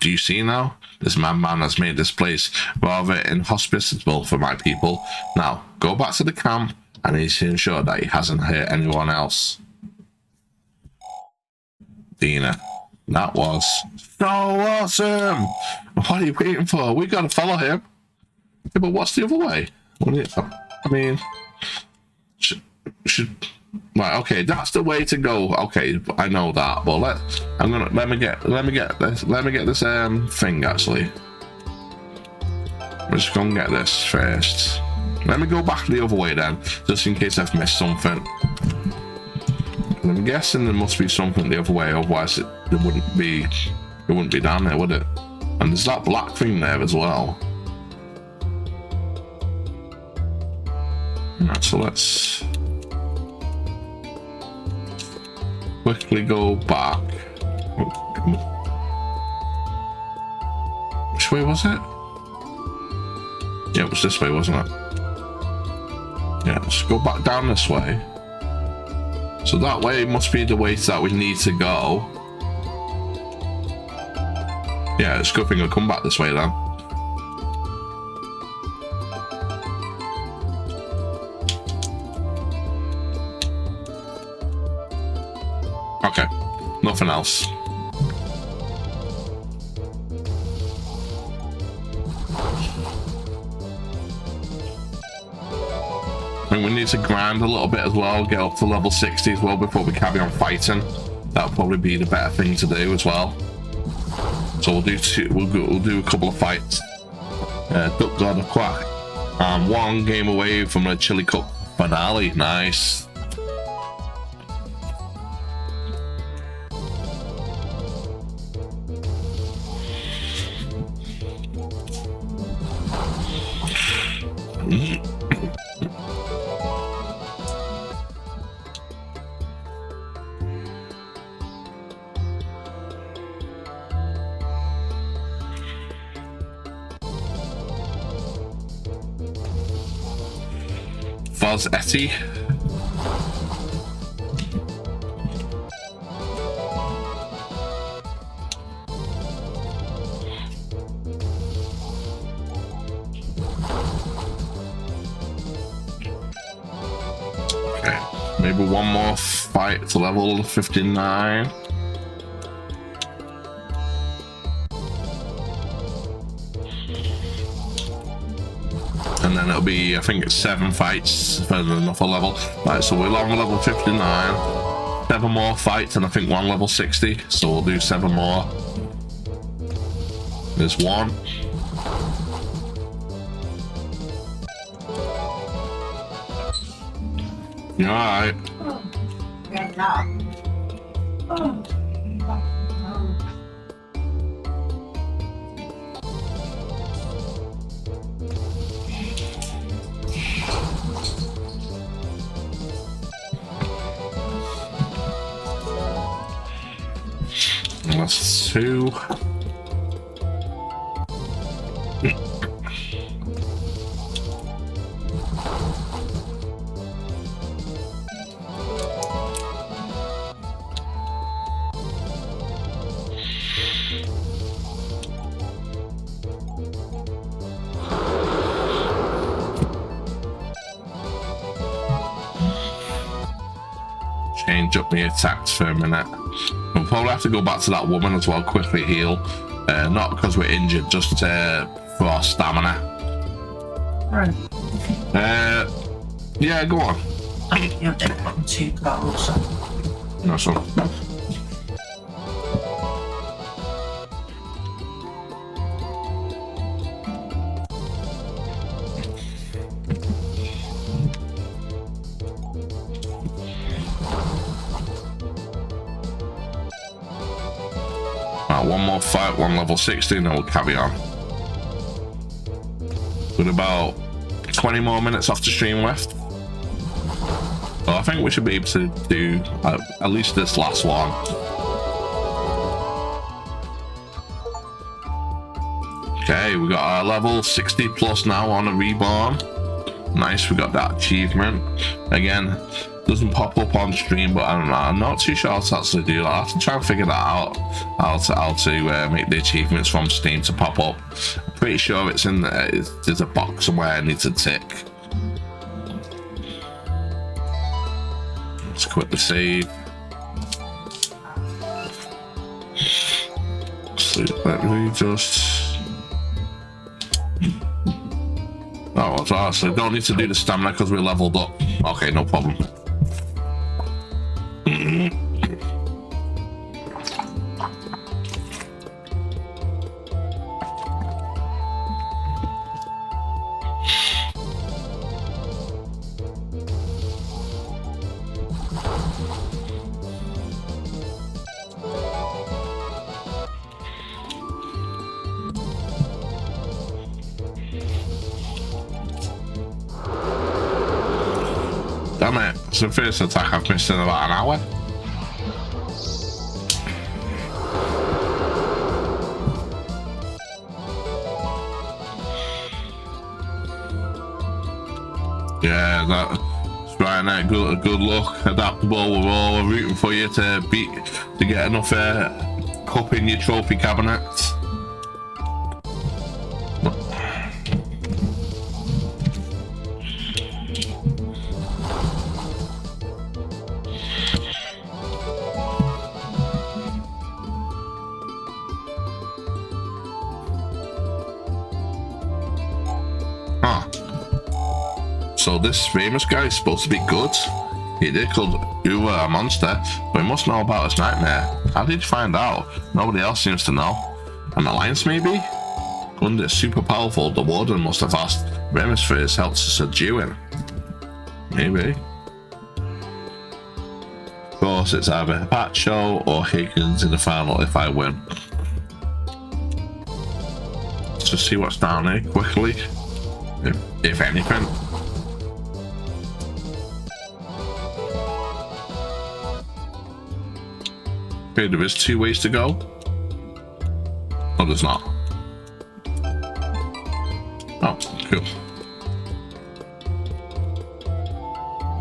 Speaker 1: Do you see now? This madman has made this place rather inhospitable for my people. Now, go back to the camp and ensure that he hasn't hurt anyone else. Dina. That was so awesome. What are you waiting for? We gotta follow him. Yeah, but what's the other way? I mean, should, should right? Okay, that's the way to go. Okay, I know that, but let I'm gonna let me get let me get this let me get this um thing actually. Let's go and get this first. Let me go back the other way then, just in case I've missed something. I'm guessing there must be something the other way, otherwise it, it wouldn't be it wouldn't be down there, would it? And there's that black thing there as well. Alright, so let's quickly go back. Which way was it? Yeah, it was this way, wasn't it? Yeah, let's go back down this way. So that way must be the way that we need to go. Yeah, it's good thing I'll come back this way then. Okay, nothing else. think we need to grind a little bit as well, get up to level 60 as well before we carry on fighting. That'll probably be the better thing to do as well. So we'll do two, we'll, go, we'll do a couple of fights. Uh, Duck God of Quack. Um, one game away from a Chile Cup finale. Nice. Fuzz Etty. Okay, maybe one more fight to level 59. Be I think it's seven fights for another level. Right, so we're on level 59. Seven more fights and I think one level 60. So we'll do seven more. There's one. Alright? Oh. Change up the attacks for a minute. We'll probably have to go back to that woman as well, quickly heal. Uh, not because we're injured, just uh, for our stamina.
Speaker 2: Right.
Speaker 1: Uh, yeah, go on.
Speaker 2: I think you're doing two goals.
Speaker 1: No, so. one fight, one level 16 and then we'll carry on. With about 20 more minutes off the stream left. So I think we should be able to do uh, at least this last one. Okay, we got our level 60 plus now on a reborn. Nice, we got that achievement. Again, doesn't pop up on stream, but I don't know. I'm not too sure how to actually do that. I have to try and figure that out. How to how to uh, make the achievements from Steam to pop up. I'm pretty sure it's in there. It's, there's a box somewhere I need to tick. Let's quit the save. So let me just. Oh, so, so don't need to do the stamina because we're leveled up. Okay, no problem. Damn it. It's the first attack I've missed in about an hour. Yeah, that's right now. Good, good luck. Adaptable. We're all rooting for you to beat to get enough uh, cup in your trophy cabinet. Famous guy is supposed to be good. He did call Uwe a monster, but he must know about his nightmare. How did you find out? Nobody else seems to know. An alliance, maybe? Gund is super powerful. The warden must have asked Remus for his help to subdue him. Maybe. Of course, it's either Pacho or Higgins in the final if I win. Let's just see what's down here quickly if, if anything. Okay, there is two ways to go. Oh, there's not. Oh, cool.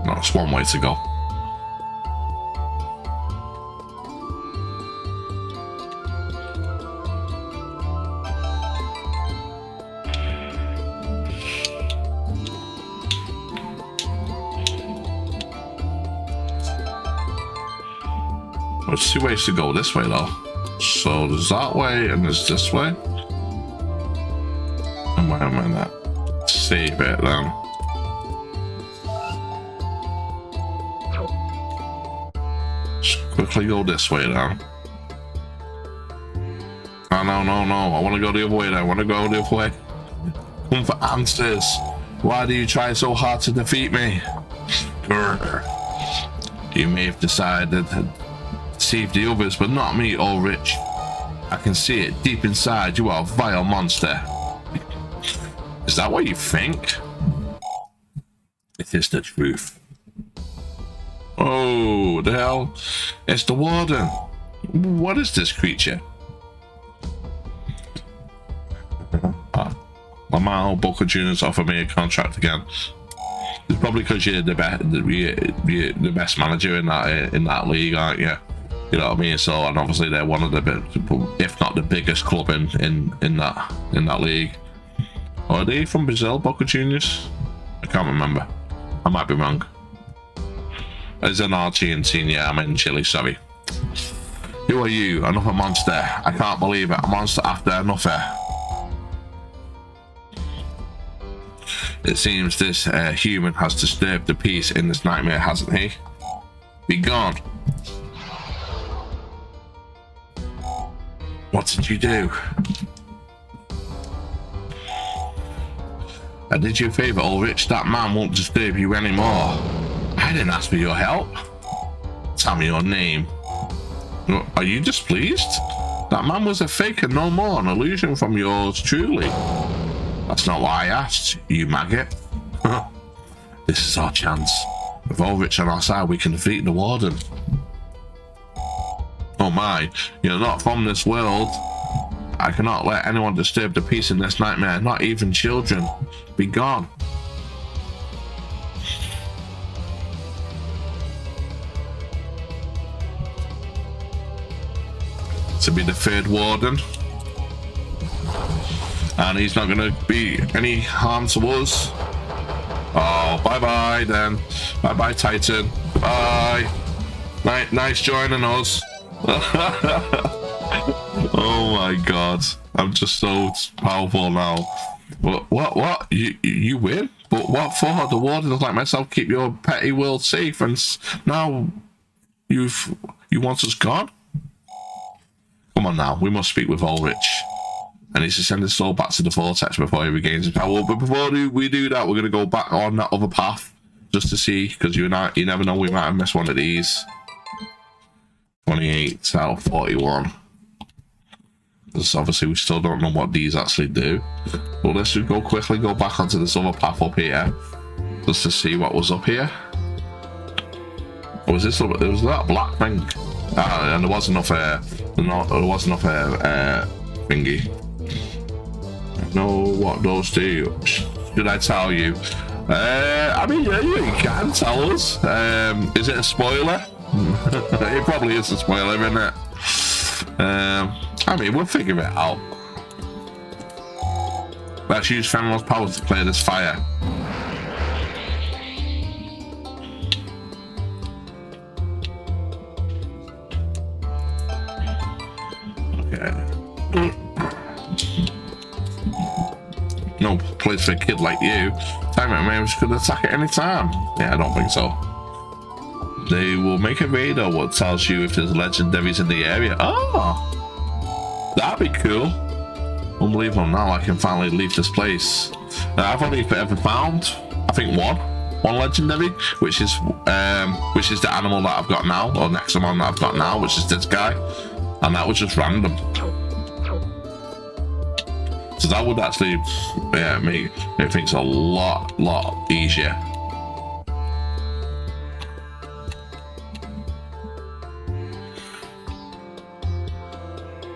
Speaker 1: No, it's one way to go. Two ways to go this way though. So there's that way and there's this way. And where am I at? Save it then. Quickly go this way then. Oh no no no, I wanna go the other way. I wanna go the other way. Come for answers. Why do you try so hard to defeat me? Grr. You may have decided deceive the others, but not me, Ulrich. I can see it deep inside. You are a vile monster. Is that what you think? It is the truth. Oh, the hell? It's the warden. What is this creature? Ah, my man Boca Juniors offered me a contract again. It's probably because you're the best, you're the best manager in that in that league, aren't you? You know what I mean? So, and obviously they're one of the, big- if not the biggest club in in in that in that league. Are they from Brazil, Boca Juniors? I can't remember. I might be wrong. As an Argentine, yeah, I'm in Chile. Sorry. Who are you? Another monster. I can't believe it. A monster after another. It seems this uh, human has disturbed the peace in this nightmare, hasn't he? Be gone. What did you do? I did you a favor, Ulrich. That man won't disturb you anymore. I didn't ask for your help. Tell me your name. Are you displeased? That man was a faker no more, an illusion from yours truly. That's not why I asked, you maggot. [LAUGHS] this is our chance. With Ulrich on our side, we can defeat the Warden. Oh my, you're not from this world. I cannot let anyone disturb the peace in this nightmare, not even children. Be gone. To be the third warden. And he's not going to be any harm to us. Oh, bye-bye then. Bye-bye, Titan. Bye. Nice joining us. [LAUGHS] Oh my god. I'm just so powerful now. What? What? What? You you win? But what for? The wardens like myself keep your petty world safe, and now you've you want us gone? Come on now, we must speak with Ulrich. And he's to send his soul back to the vortex before he regains his power. But before we do that, we're gonna go back on that other path just to see, because you you never know, we might have missed one of these. 28 out of 41. Because obviously we still don't know what these actually do. But let's just go quickly go back onto this other path up here. Just to see what was up here. Was this, there was that black thing. Uh, and there was enough, uh, no, there was enough, uh, uh, thingy. Know what those do. Should I tell you? Uh, I mean, yeah, you can tell us. Um, is it a spoiler? [LAUGHS] it probably is a spoiler, isn't it? Um, I mean, we'll figure it out. Let's use Fenrir's powers to clear this fire. Okay. No place for a kid like you. Time it could attack at any time. Yeah, I don't think so. They will make a radar what tells you if there's legendaries in the area. Oh, that'd be cool. Unbelievable. Now I can finally leave this place. Now, I've only ever found, I think, one. One legendary, which is um, which is the animal that I've got now, or Nexomon that I've got now, which is this guy. And that was just random. So that would actually yeah, make, make things a lot, lot easier.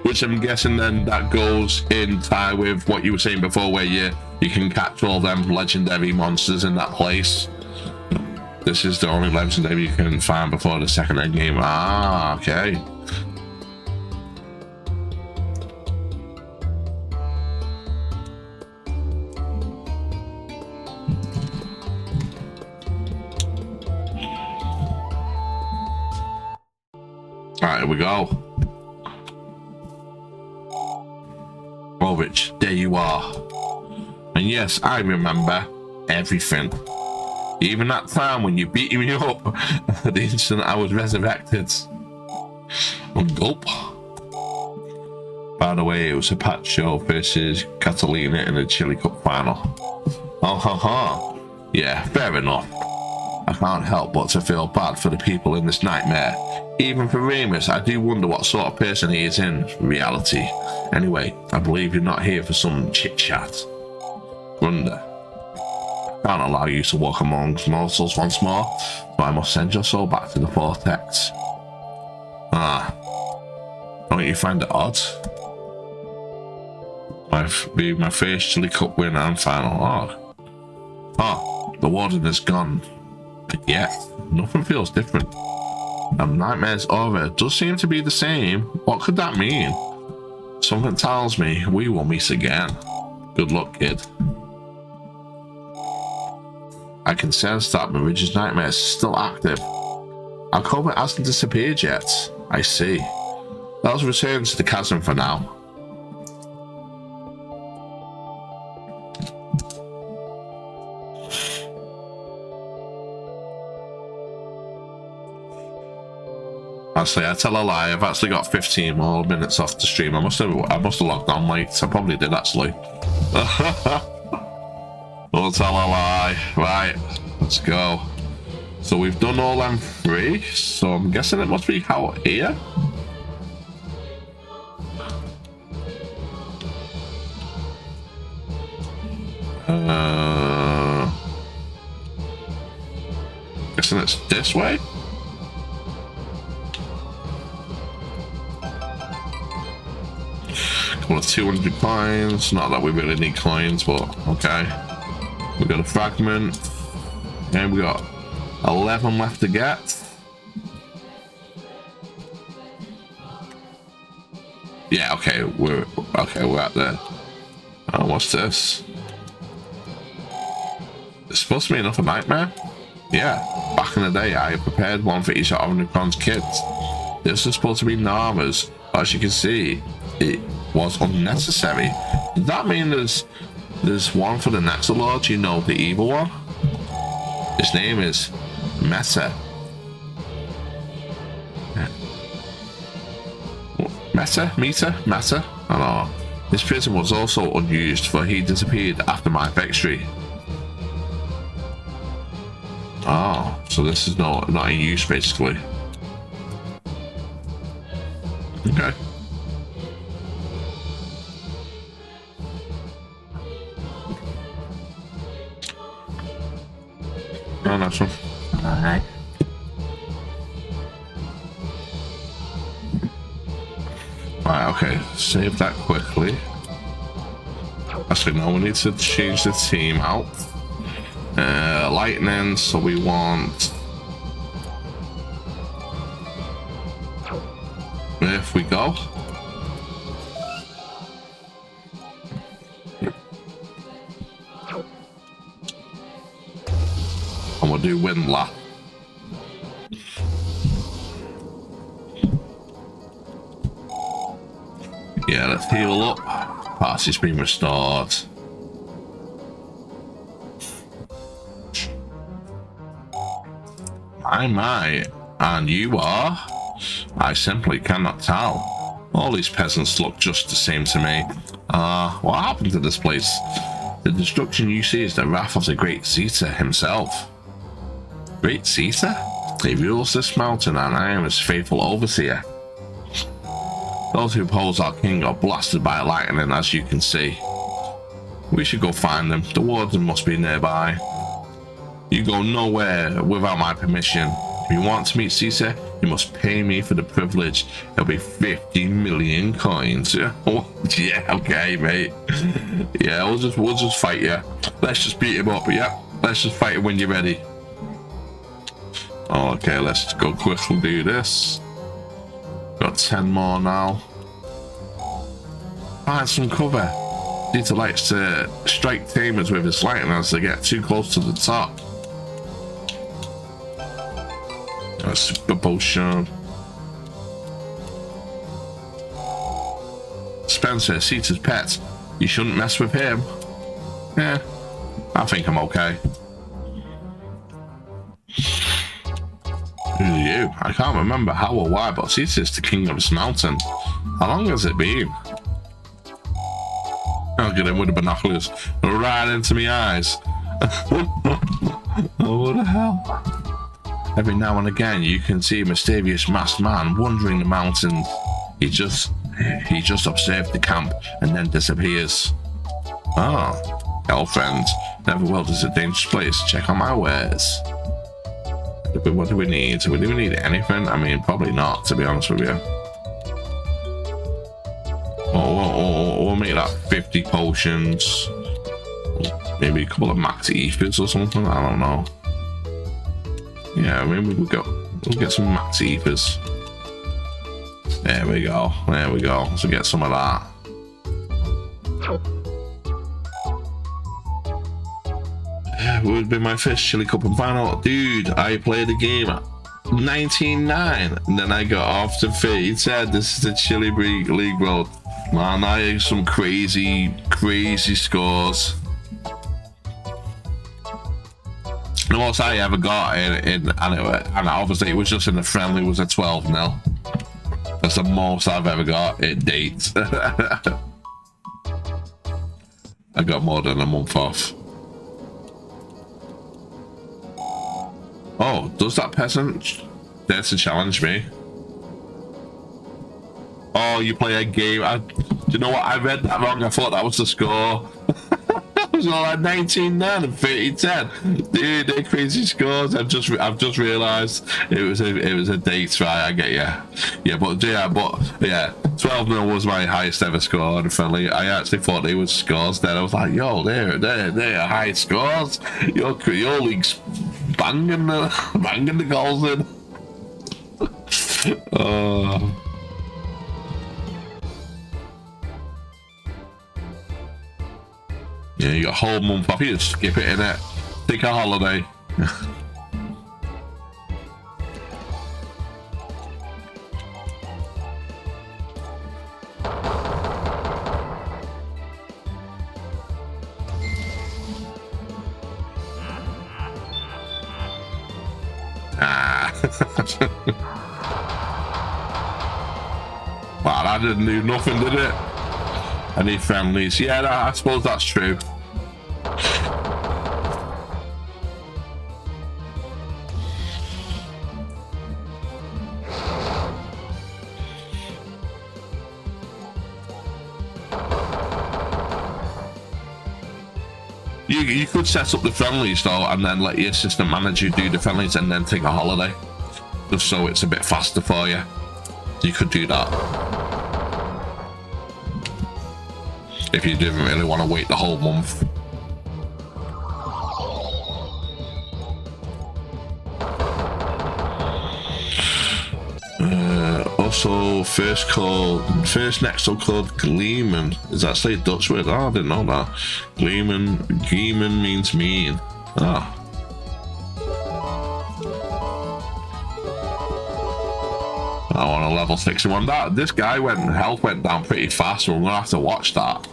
Speaker 1: Which I'm guessing then that goes in tie with what you were saying before where you, you can catch all them legendary monsters in that place. This is the only legendary you can find before the second end game. Ah, okay. Alright, here we go. Ulrich, there you are. And yes, I remember everything. Even that time when you beat me up, [LAUGHS] the instant I was resurrected. gulp. By the way, it was a patch show versus Catalina in the Chile Cup final. Oh, ha, ha. Yeah, fair enough. I can't help but to feel bad for the people in this nightmare. Even for Remus, I do wonder what sort of person he is in reality. Anyway, I believe you're not here for some chit-chat. Wonder. Can't allow you to walk amongst mortals once more, so I must send your soul back to the vortex. Ah. Don't you find it odd? My, be my first Chile cup win and final. Oh. Oh, the warden is gone. But yet, nothing feels different. And Nightmare's aura does seem to be the same. What could that mean? Something tells me we will meet again. Good luck, kid. I can sense that Meridian's nightmare is still active. Our comet hasn't disappeared yet. I see. Let's return to the chasm for now. Actually, I tell a lie. I've actually got 15 more minutes off the stream. I must have I must have logged on late. I probably did actually. [LAUGHS] Don't tell a lie. Right, let's go. So we've done all them three. So I'm guessing it must be out here. Uh, guessing it's this way. Well, 200 coins. Not that we really need coins, but okay. We got a fragment. And we got 11 left to get. Yeah, okay, we're okay, we're at there. Oh, what's this? It's supposed to be another nightmare? Yeah, back in the day, I prepared one for each of Omnicron's kids. This is supposed to be Narmer's, as you can see. it was unnecessary. Does that mean there's there's one for the next Lord? You know, the evil one? His name is Mesa. Meta? Meta? Meta? I don't know. This prison was also unused for he disappeared after my victory. Oh, so this is not, not in use basically. Okay. Oh, nice one.
Speaker 2: Alright.
Speaker 1: Right, okay. Save that quickly. Actually, no, we need to change the team out. Uh, lightning, so we want... If we go. And we'll do wind lap. Yeah, let's heal up. Pass has been restored. My, my. And you are? I simply cannot tell. All these peasants look just the same to me. Ah, uh, what happened to this place? The destruction you see is the wrath of the great Zeta himself. Great Zeta? He rules this mountain and I am his faithful overseer. Those who oppose our king are blasted by lightning, as you can see. We should go find them. The warden must be nearby. You go nowhere without my permission. If you want to meet Zeta, you must pay me for the privilege. It'll be 50 million coins. [LAUGHS] yeah, okay, mate. yeah, we'll just we'll just fight you. Let's just beat him up. Yep. Let's just fight him when you're ready. Oh, okay, let's go quickly do this. Got 10 more now. Find some cover. Dieter likes to strike tamers with his lightning as they get too close to the top. A super potion. Spencer, Zeta's pet. You shouldn't mess with him. Yeah, I think I'm okay. I can't remember how or why, but Cetus is the king of this mountain. How long has it been? I'll get him with the binoculars right into my eyes. [LAUGHS] oh, what the hell? Every now and again, you can see a mysterious masked man wandering the mountains. He just, he just observed the camp and then disappears. Ah, hell friends, Neverwelt is a dangerous place. Check out my wares. What do we need? Do we need anything? I mean, probably not, to be honest with you. We'll, we'll, we'll make that 50 potions. Maybe a couple of max ethers or something. I don't know. Yeah, maybe we'll go. We'll get some max ethers. There we go. There we go. So get some of that. Would be my first Chile Cup and final. Dude, I played the game 19.9 and then I got off to 30. said this is the Chile League World. Man, I had some crazy, crazy scores. The most I ever got in, in and, it, and obviously it was just in the friendly was a 12 0. That's the most I've ever got. It dates. [LAUGHS] I got more than a month off. Oh, does that peasant dare to challenge me? Oh, you play a game. I, do you know what? I read that wrong. I thought that was the score. [LAUGHS] it was all like 19 9 and 30 10. Dude, they're crazy scores. I've just I've just realised it was a it was a date, right? I get you. Yeah, but yeah, but yeah, 12 0 was my highest ever score and friendly. I actually thought they were scores then. I was like, yo, they're they're they're high scores. Your your league's the goals in. uh Yeah, you got a whole month off. You skip it in it. Take a holiday. [LAUGHS] Wow, that didn't do nothing, did it? Any families? Yeah, I suppose that's true. You, you could set up the friendlies though and then let your assistant manager do the friendlies and then take a holiday. Just so it's a bit faster for you. You could do that. If you didn't really want to wait the whole month. Uh, also, first called, first Nexo called Gleeman. Is that say Dutch word? Oh, I didn't know that. Gleeman, Gleeman means mean. Ah. I want a level 61. That this guy went health went down pretty fast, so we're gonna have to watch that.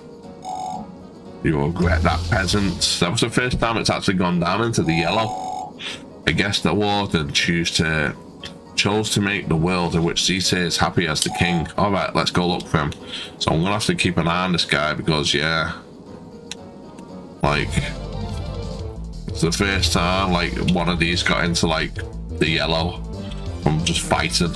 Speaker 1: You regret that peasant. That was the first time it's actually gone down into the yellow. Against the warden choose to chose to make the world in which Zeta is happy as the king. Alright, let's go look for him. So I'm gonna have to keep an eye on this guy because yeah. Like it's the first time like one of these got into like the yellow from just fighting.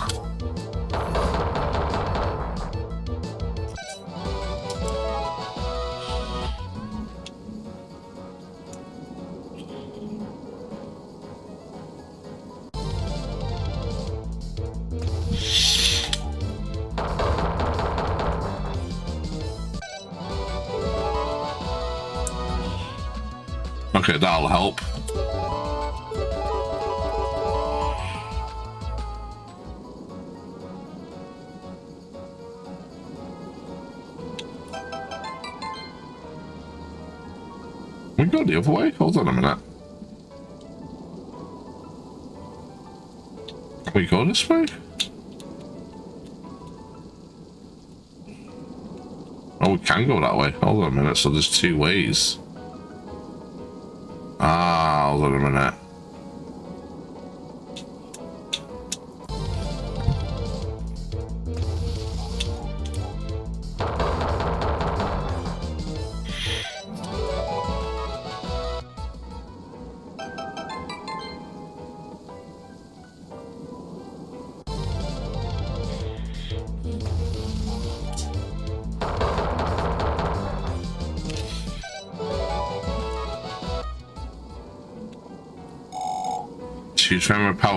Speaker 1: Go the other way? Hold on a minute. We go this way? Oh, we can go that way. Hold on a minute. So there's two ways.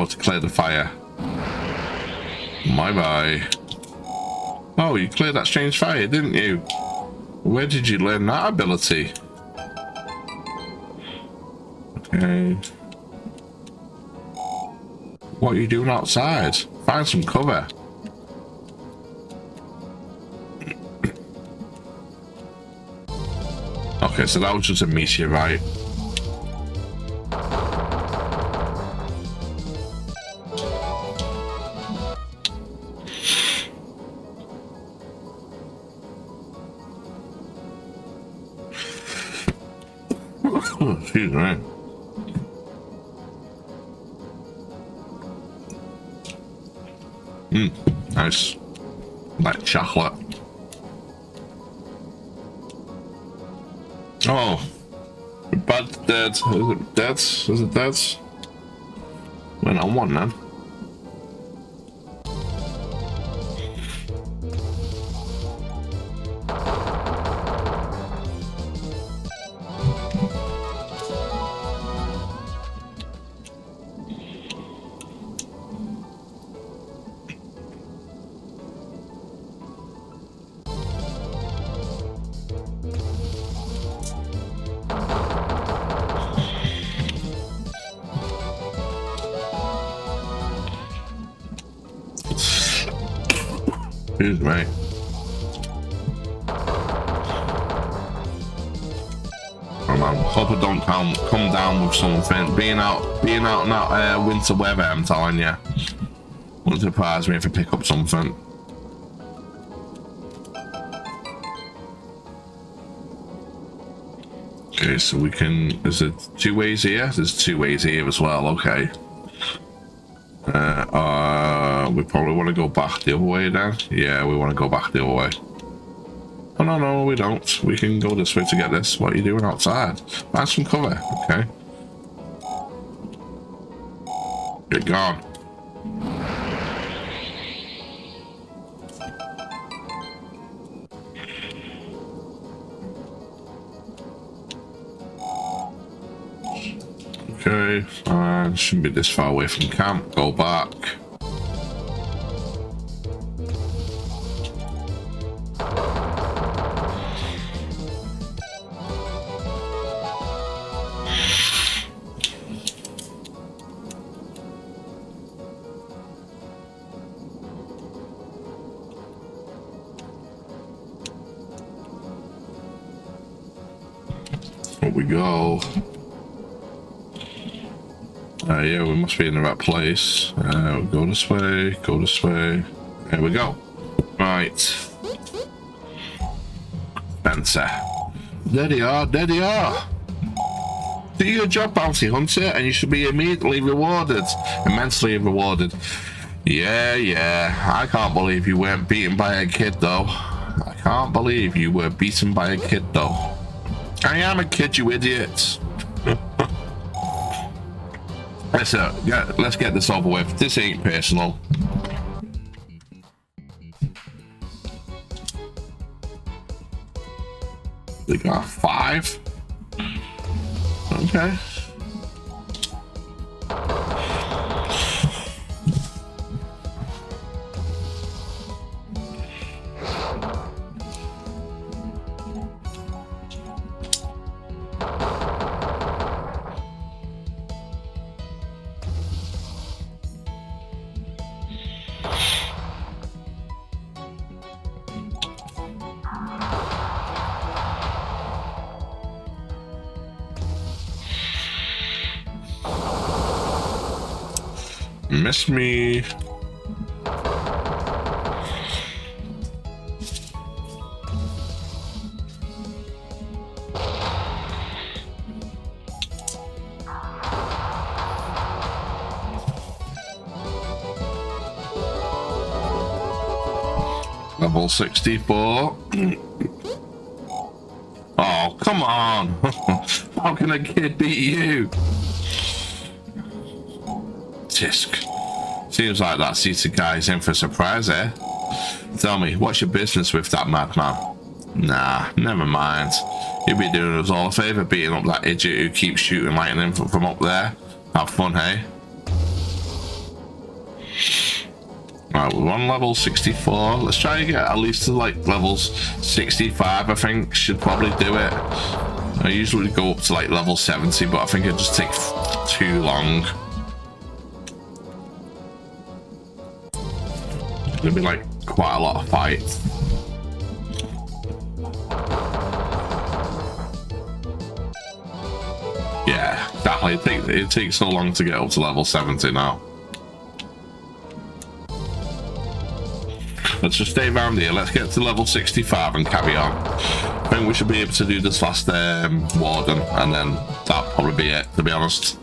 Speaker 1: To clear the fire. Bye bye. Oh, you cleared that strange fire, didn't you? Where did you learn that ability? Okay. What are you doing outside? Find some cover. Okay, so that was just a meteorite. It dead? Went on one then. Something. Being out, being out in that uh, winter weather, I'm telling you, wouldn't surprise me if I pick up something. Okay, so we can. Is it two ways here? There's two ways here as well. Okay. Uh, uh, we probably want to go back the other way then. Yeah, we want to go back the other way. Oh, no, no, we don't. We can go this way to get this. What are you doing outside? Find some cover. Okay. Gone. Okay, fine. Shouldn't be this far away from camp. Go back. Be in the right place. Uh, go this way, go this way. There we go. Right. Spencer. There they are, there they are. Do your job, bounty hunter, and you should be immediately rewarded. Immensely rewarded. Yeah, yeah. I can't believe you weren't beaten by a kid, though. I can't believe you were beaten by a kid, though. I am a kid, you idiot. Let's, uh, get, let's get this over with. This ain't personal. They got five. Okay. Me. Level 64. [CLEARS THROAT] Oh, come on. [LAUGHS] How can a kid beat you? Tisk. Seems like that seated guy's in for a surprise, eh? Tell me, what's your business with that madman? Nah, never mind. You'll be doing us all a favour beating up that idiot who keeps shooting lightning from, from up there. Have fun, hey? Right, we're on level 64. Let's try and get at least to like levels 65, I think. Should probably do it. I usually go up to like level 70, but I think it just takes too long. There'll be like quite a lot of fights. Yeah, definitely. It takes, it takes so long to get up to level 70 now. Let's just stay around here. Let's get to level 65 and carry on. I think we should be able to do this last um, warden, and then that'll probably be it, to be honest.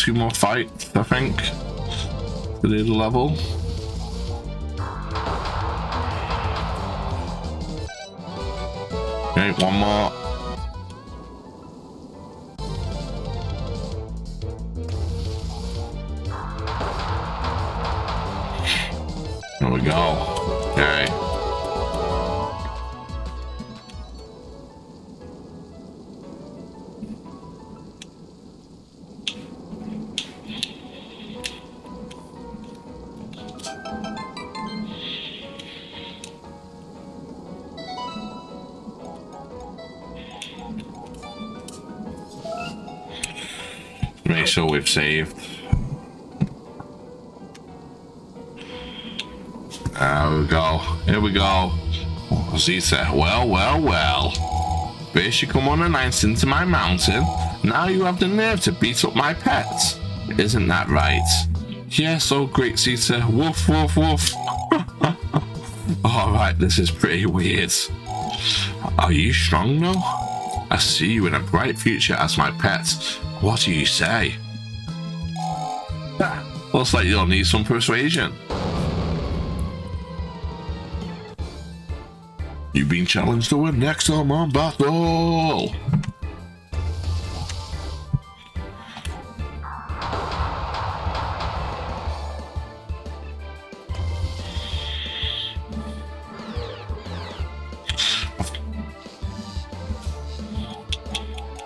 Speaker 1: Two more fights, I think, to do the level. Okay, one more. There we go. Okay. Saved. There we go. Here we go. Zeta. Well, well, well. First you come unannounced into my mountain, now you have the nerve to beat up my pets. Isn't that right? Yes, oh great Caesar. Woof, woof, woof. [LAUGHS] Alright, this is pretty weird. Are you strong now? I see you in a bright future as my pet. What do you say? Looks like you'll need some persuasion. You've been challenged to win a Nexomon battle!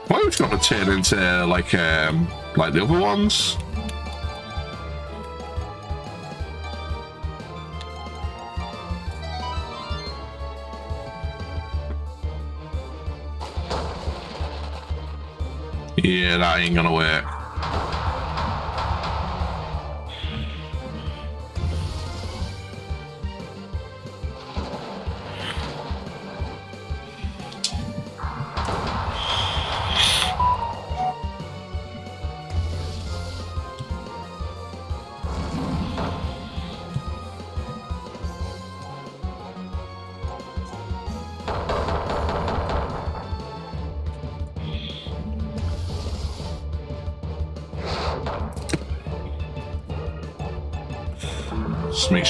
Speaker 1: Why was gonna turn into like um like the other ones? Yeah, that ain't gonna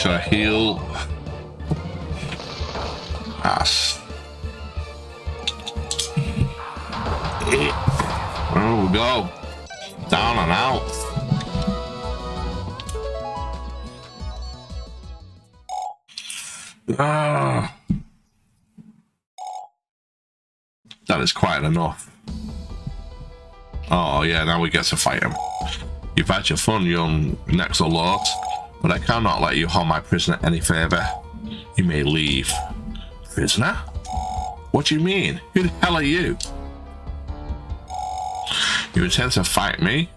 Speaker 1: sure I heal. Pass. There we go. Down and out. Ah. That is quite enough. Oh yeah, now we get to fight him. You've had your fun, young Nexo Lord, but I cannot let you harm my prisoner any further. You may leave. Prisoner? What do you mean? Who the hell are you? You intend to fight me?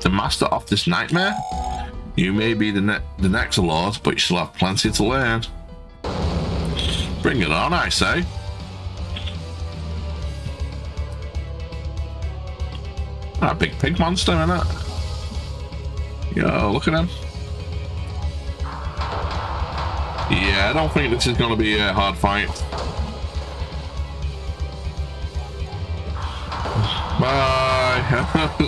Speaker 1: The master of this nightmare? You may be the, ne the next lord, but you still have plenty to learn. Bring it on, I say. Ah, big pig monster, innit? Yo, look at him. I don't think this is going to be a hard fight. Bye.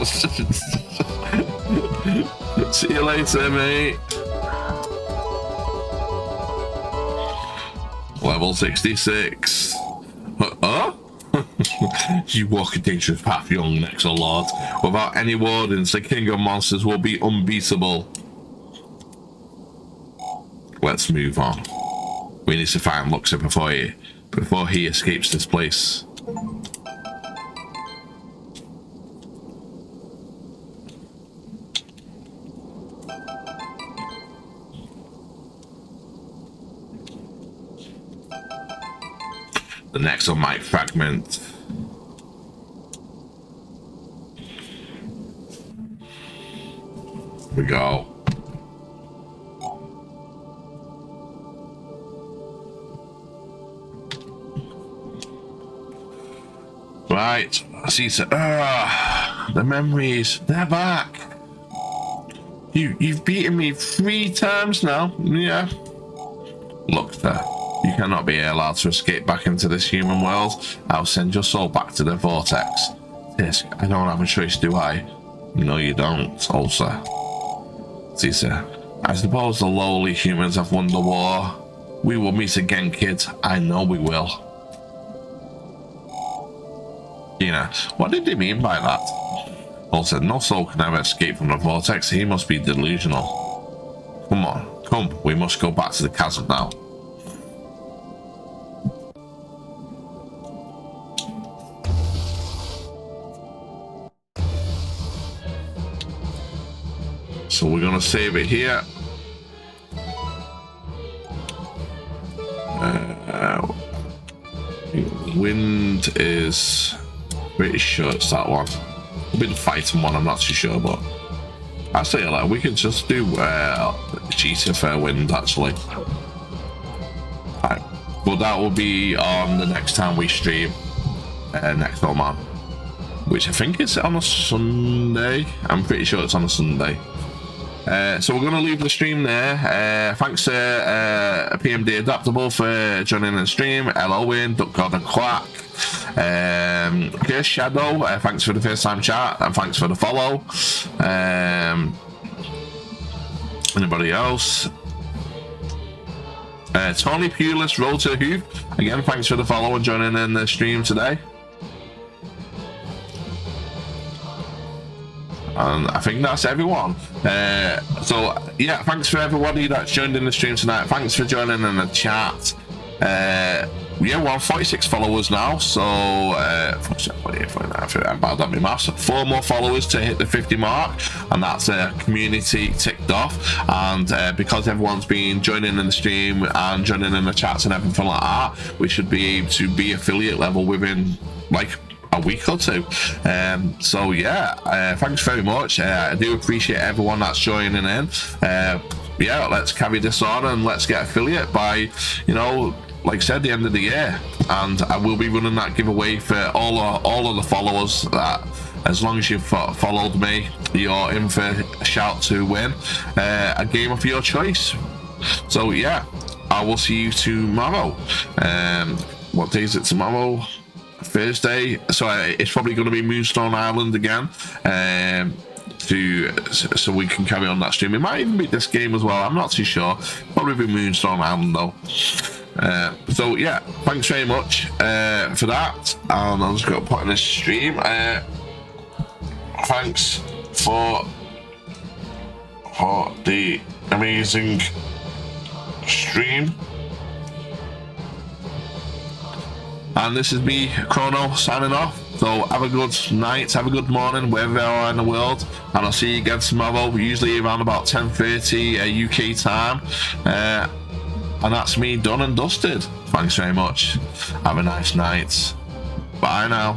Speaker 1: [LAUGHS] See you later, mate. Level 66. Huh? [LAUGHS] you walk a dangerous path, young Nexo Lord. Without any wardens, the King of Monsters will be unbeatable. Let's move on. We need to find Luxor before he, before he escapes this place. The next on my fragment. we go. Right, see, uh, the memories, they're back. You, you've beaten me three times now. Yeah. Look there. You cannot be allowed to escape back into this human world. I'll send your soul back to the vortex. Yes, I don't have a choice, do I? No, you don't, Ulcer. Caesar, I suppose the lowly humans have won the war. We will meet again, kids. I know we will. Tina, what did they mean by that? Also, no soul can ever escape from the vortex. He must be delusional. Come on, come. We must go back to the chasm now. So we're going to save it here. Uh, wind is pretty sure it's that one. It'll be the fighting one, I'm not too sure, but I say like we could just do uh, GT Fair Wind actually. Right. But that will be on the next time we stream. uh, next on, which I think is on a Sunday. I'm pretty sure it's on a Sunday. Uh, so we're going to leave the stream there. Uh, thanks to uh, PMD Adaptable for joining the stream. L Duck God and Quack. Um, Curse Shadow, uh, thanks for the first time chat and thanks for the follow. Um, anybody else? Uh, Tony Pulis, Roll to the Hoop. Again, thanks for the follow and joining in the stream today. And I think that's everyone. Uh, so, yeah, thanks for everybody that's joined in the stream tonight. Thanks for joining in the chat. Uh, yeah, we're on 46 followers now, so uh, I'm bad at my maths. Four more followers to hit the 50 mark, and that's a uh, community ticked off. And uh, because everyone's been joining in the stream and joining in the chats and everything like that, we should be able to be affiliate level within like a week or two. Um, so yeah, uh, thanks very much. Uh, I do appreciate everyone that's joining in. Uh, yeah, let's carry this on and let's get affiliate by, you know, like I said, the end of the year, and I will be running that giveaway for all of, all of the followers that. As long as you've followed me, you're in for a shout to win uh, a game of your choice. So yeah, I will see you tomorrow. Um, what day is it tomorrow? Thursday. So uh, it's probably going to be Moonstone Island again. Um, to so we can carry on that stream. It might even be this game as well. I'm not too sure. Probably be Moonstone Island though. Uh, so yeah, thanks very much uh, for that. And I'm just going to put in this stream. Uh, thanks for for the amazing stream. And this is me, Chrono, signing off. So have a good night, have a good morning, wherever you are in the world. And I'll see you again tomorrow, usually around about 10.30 uh, UK time. And that's me done and dusted. Thanks very much. Have a nice night. Bye now.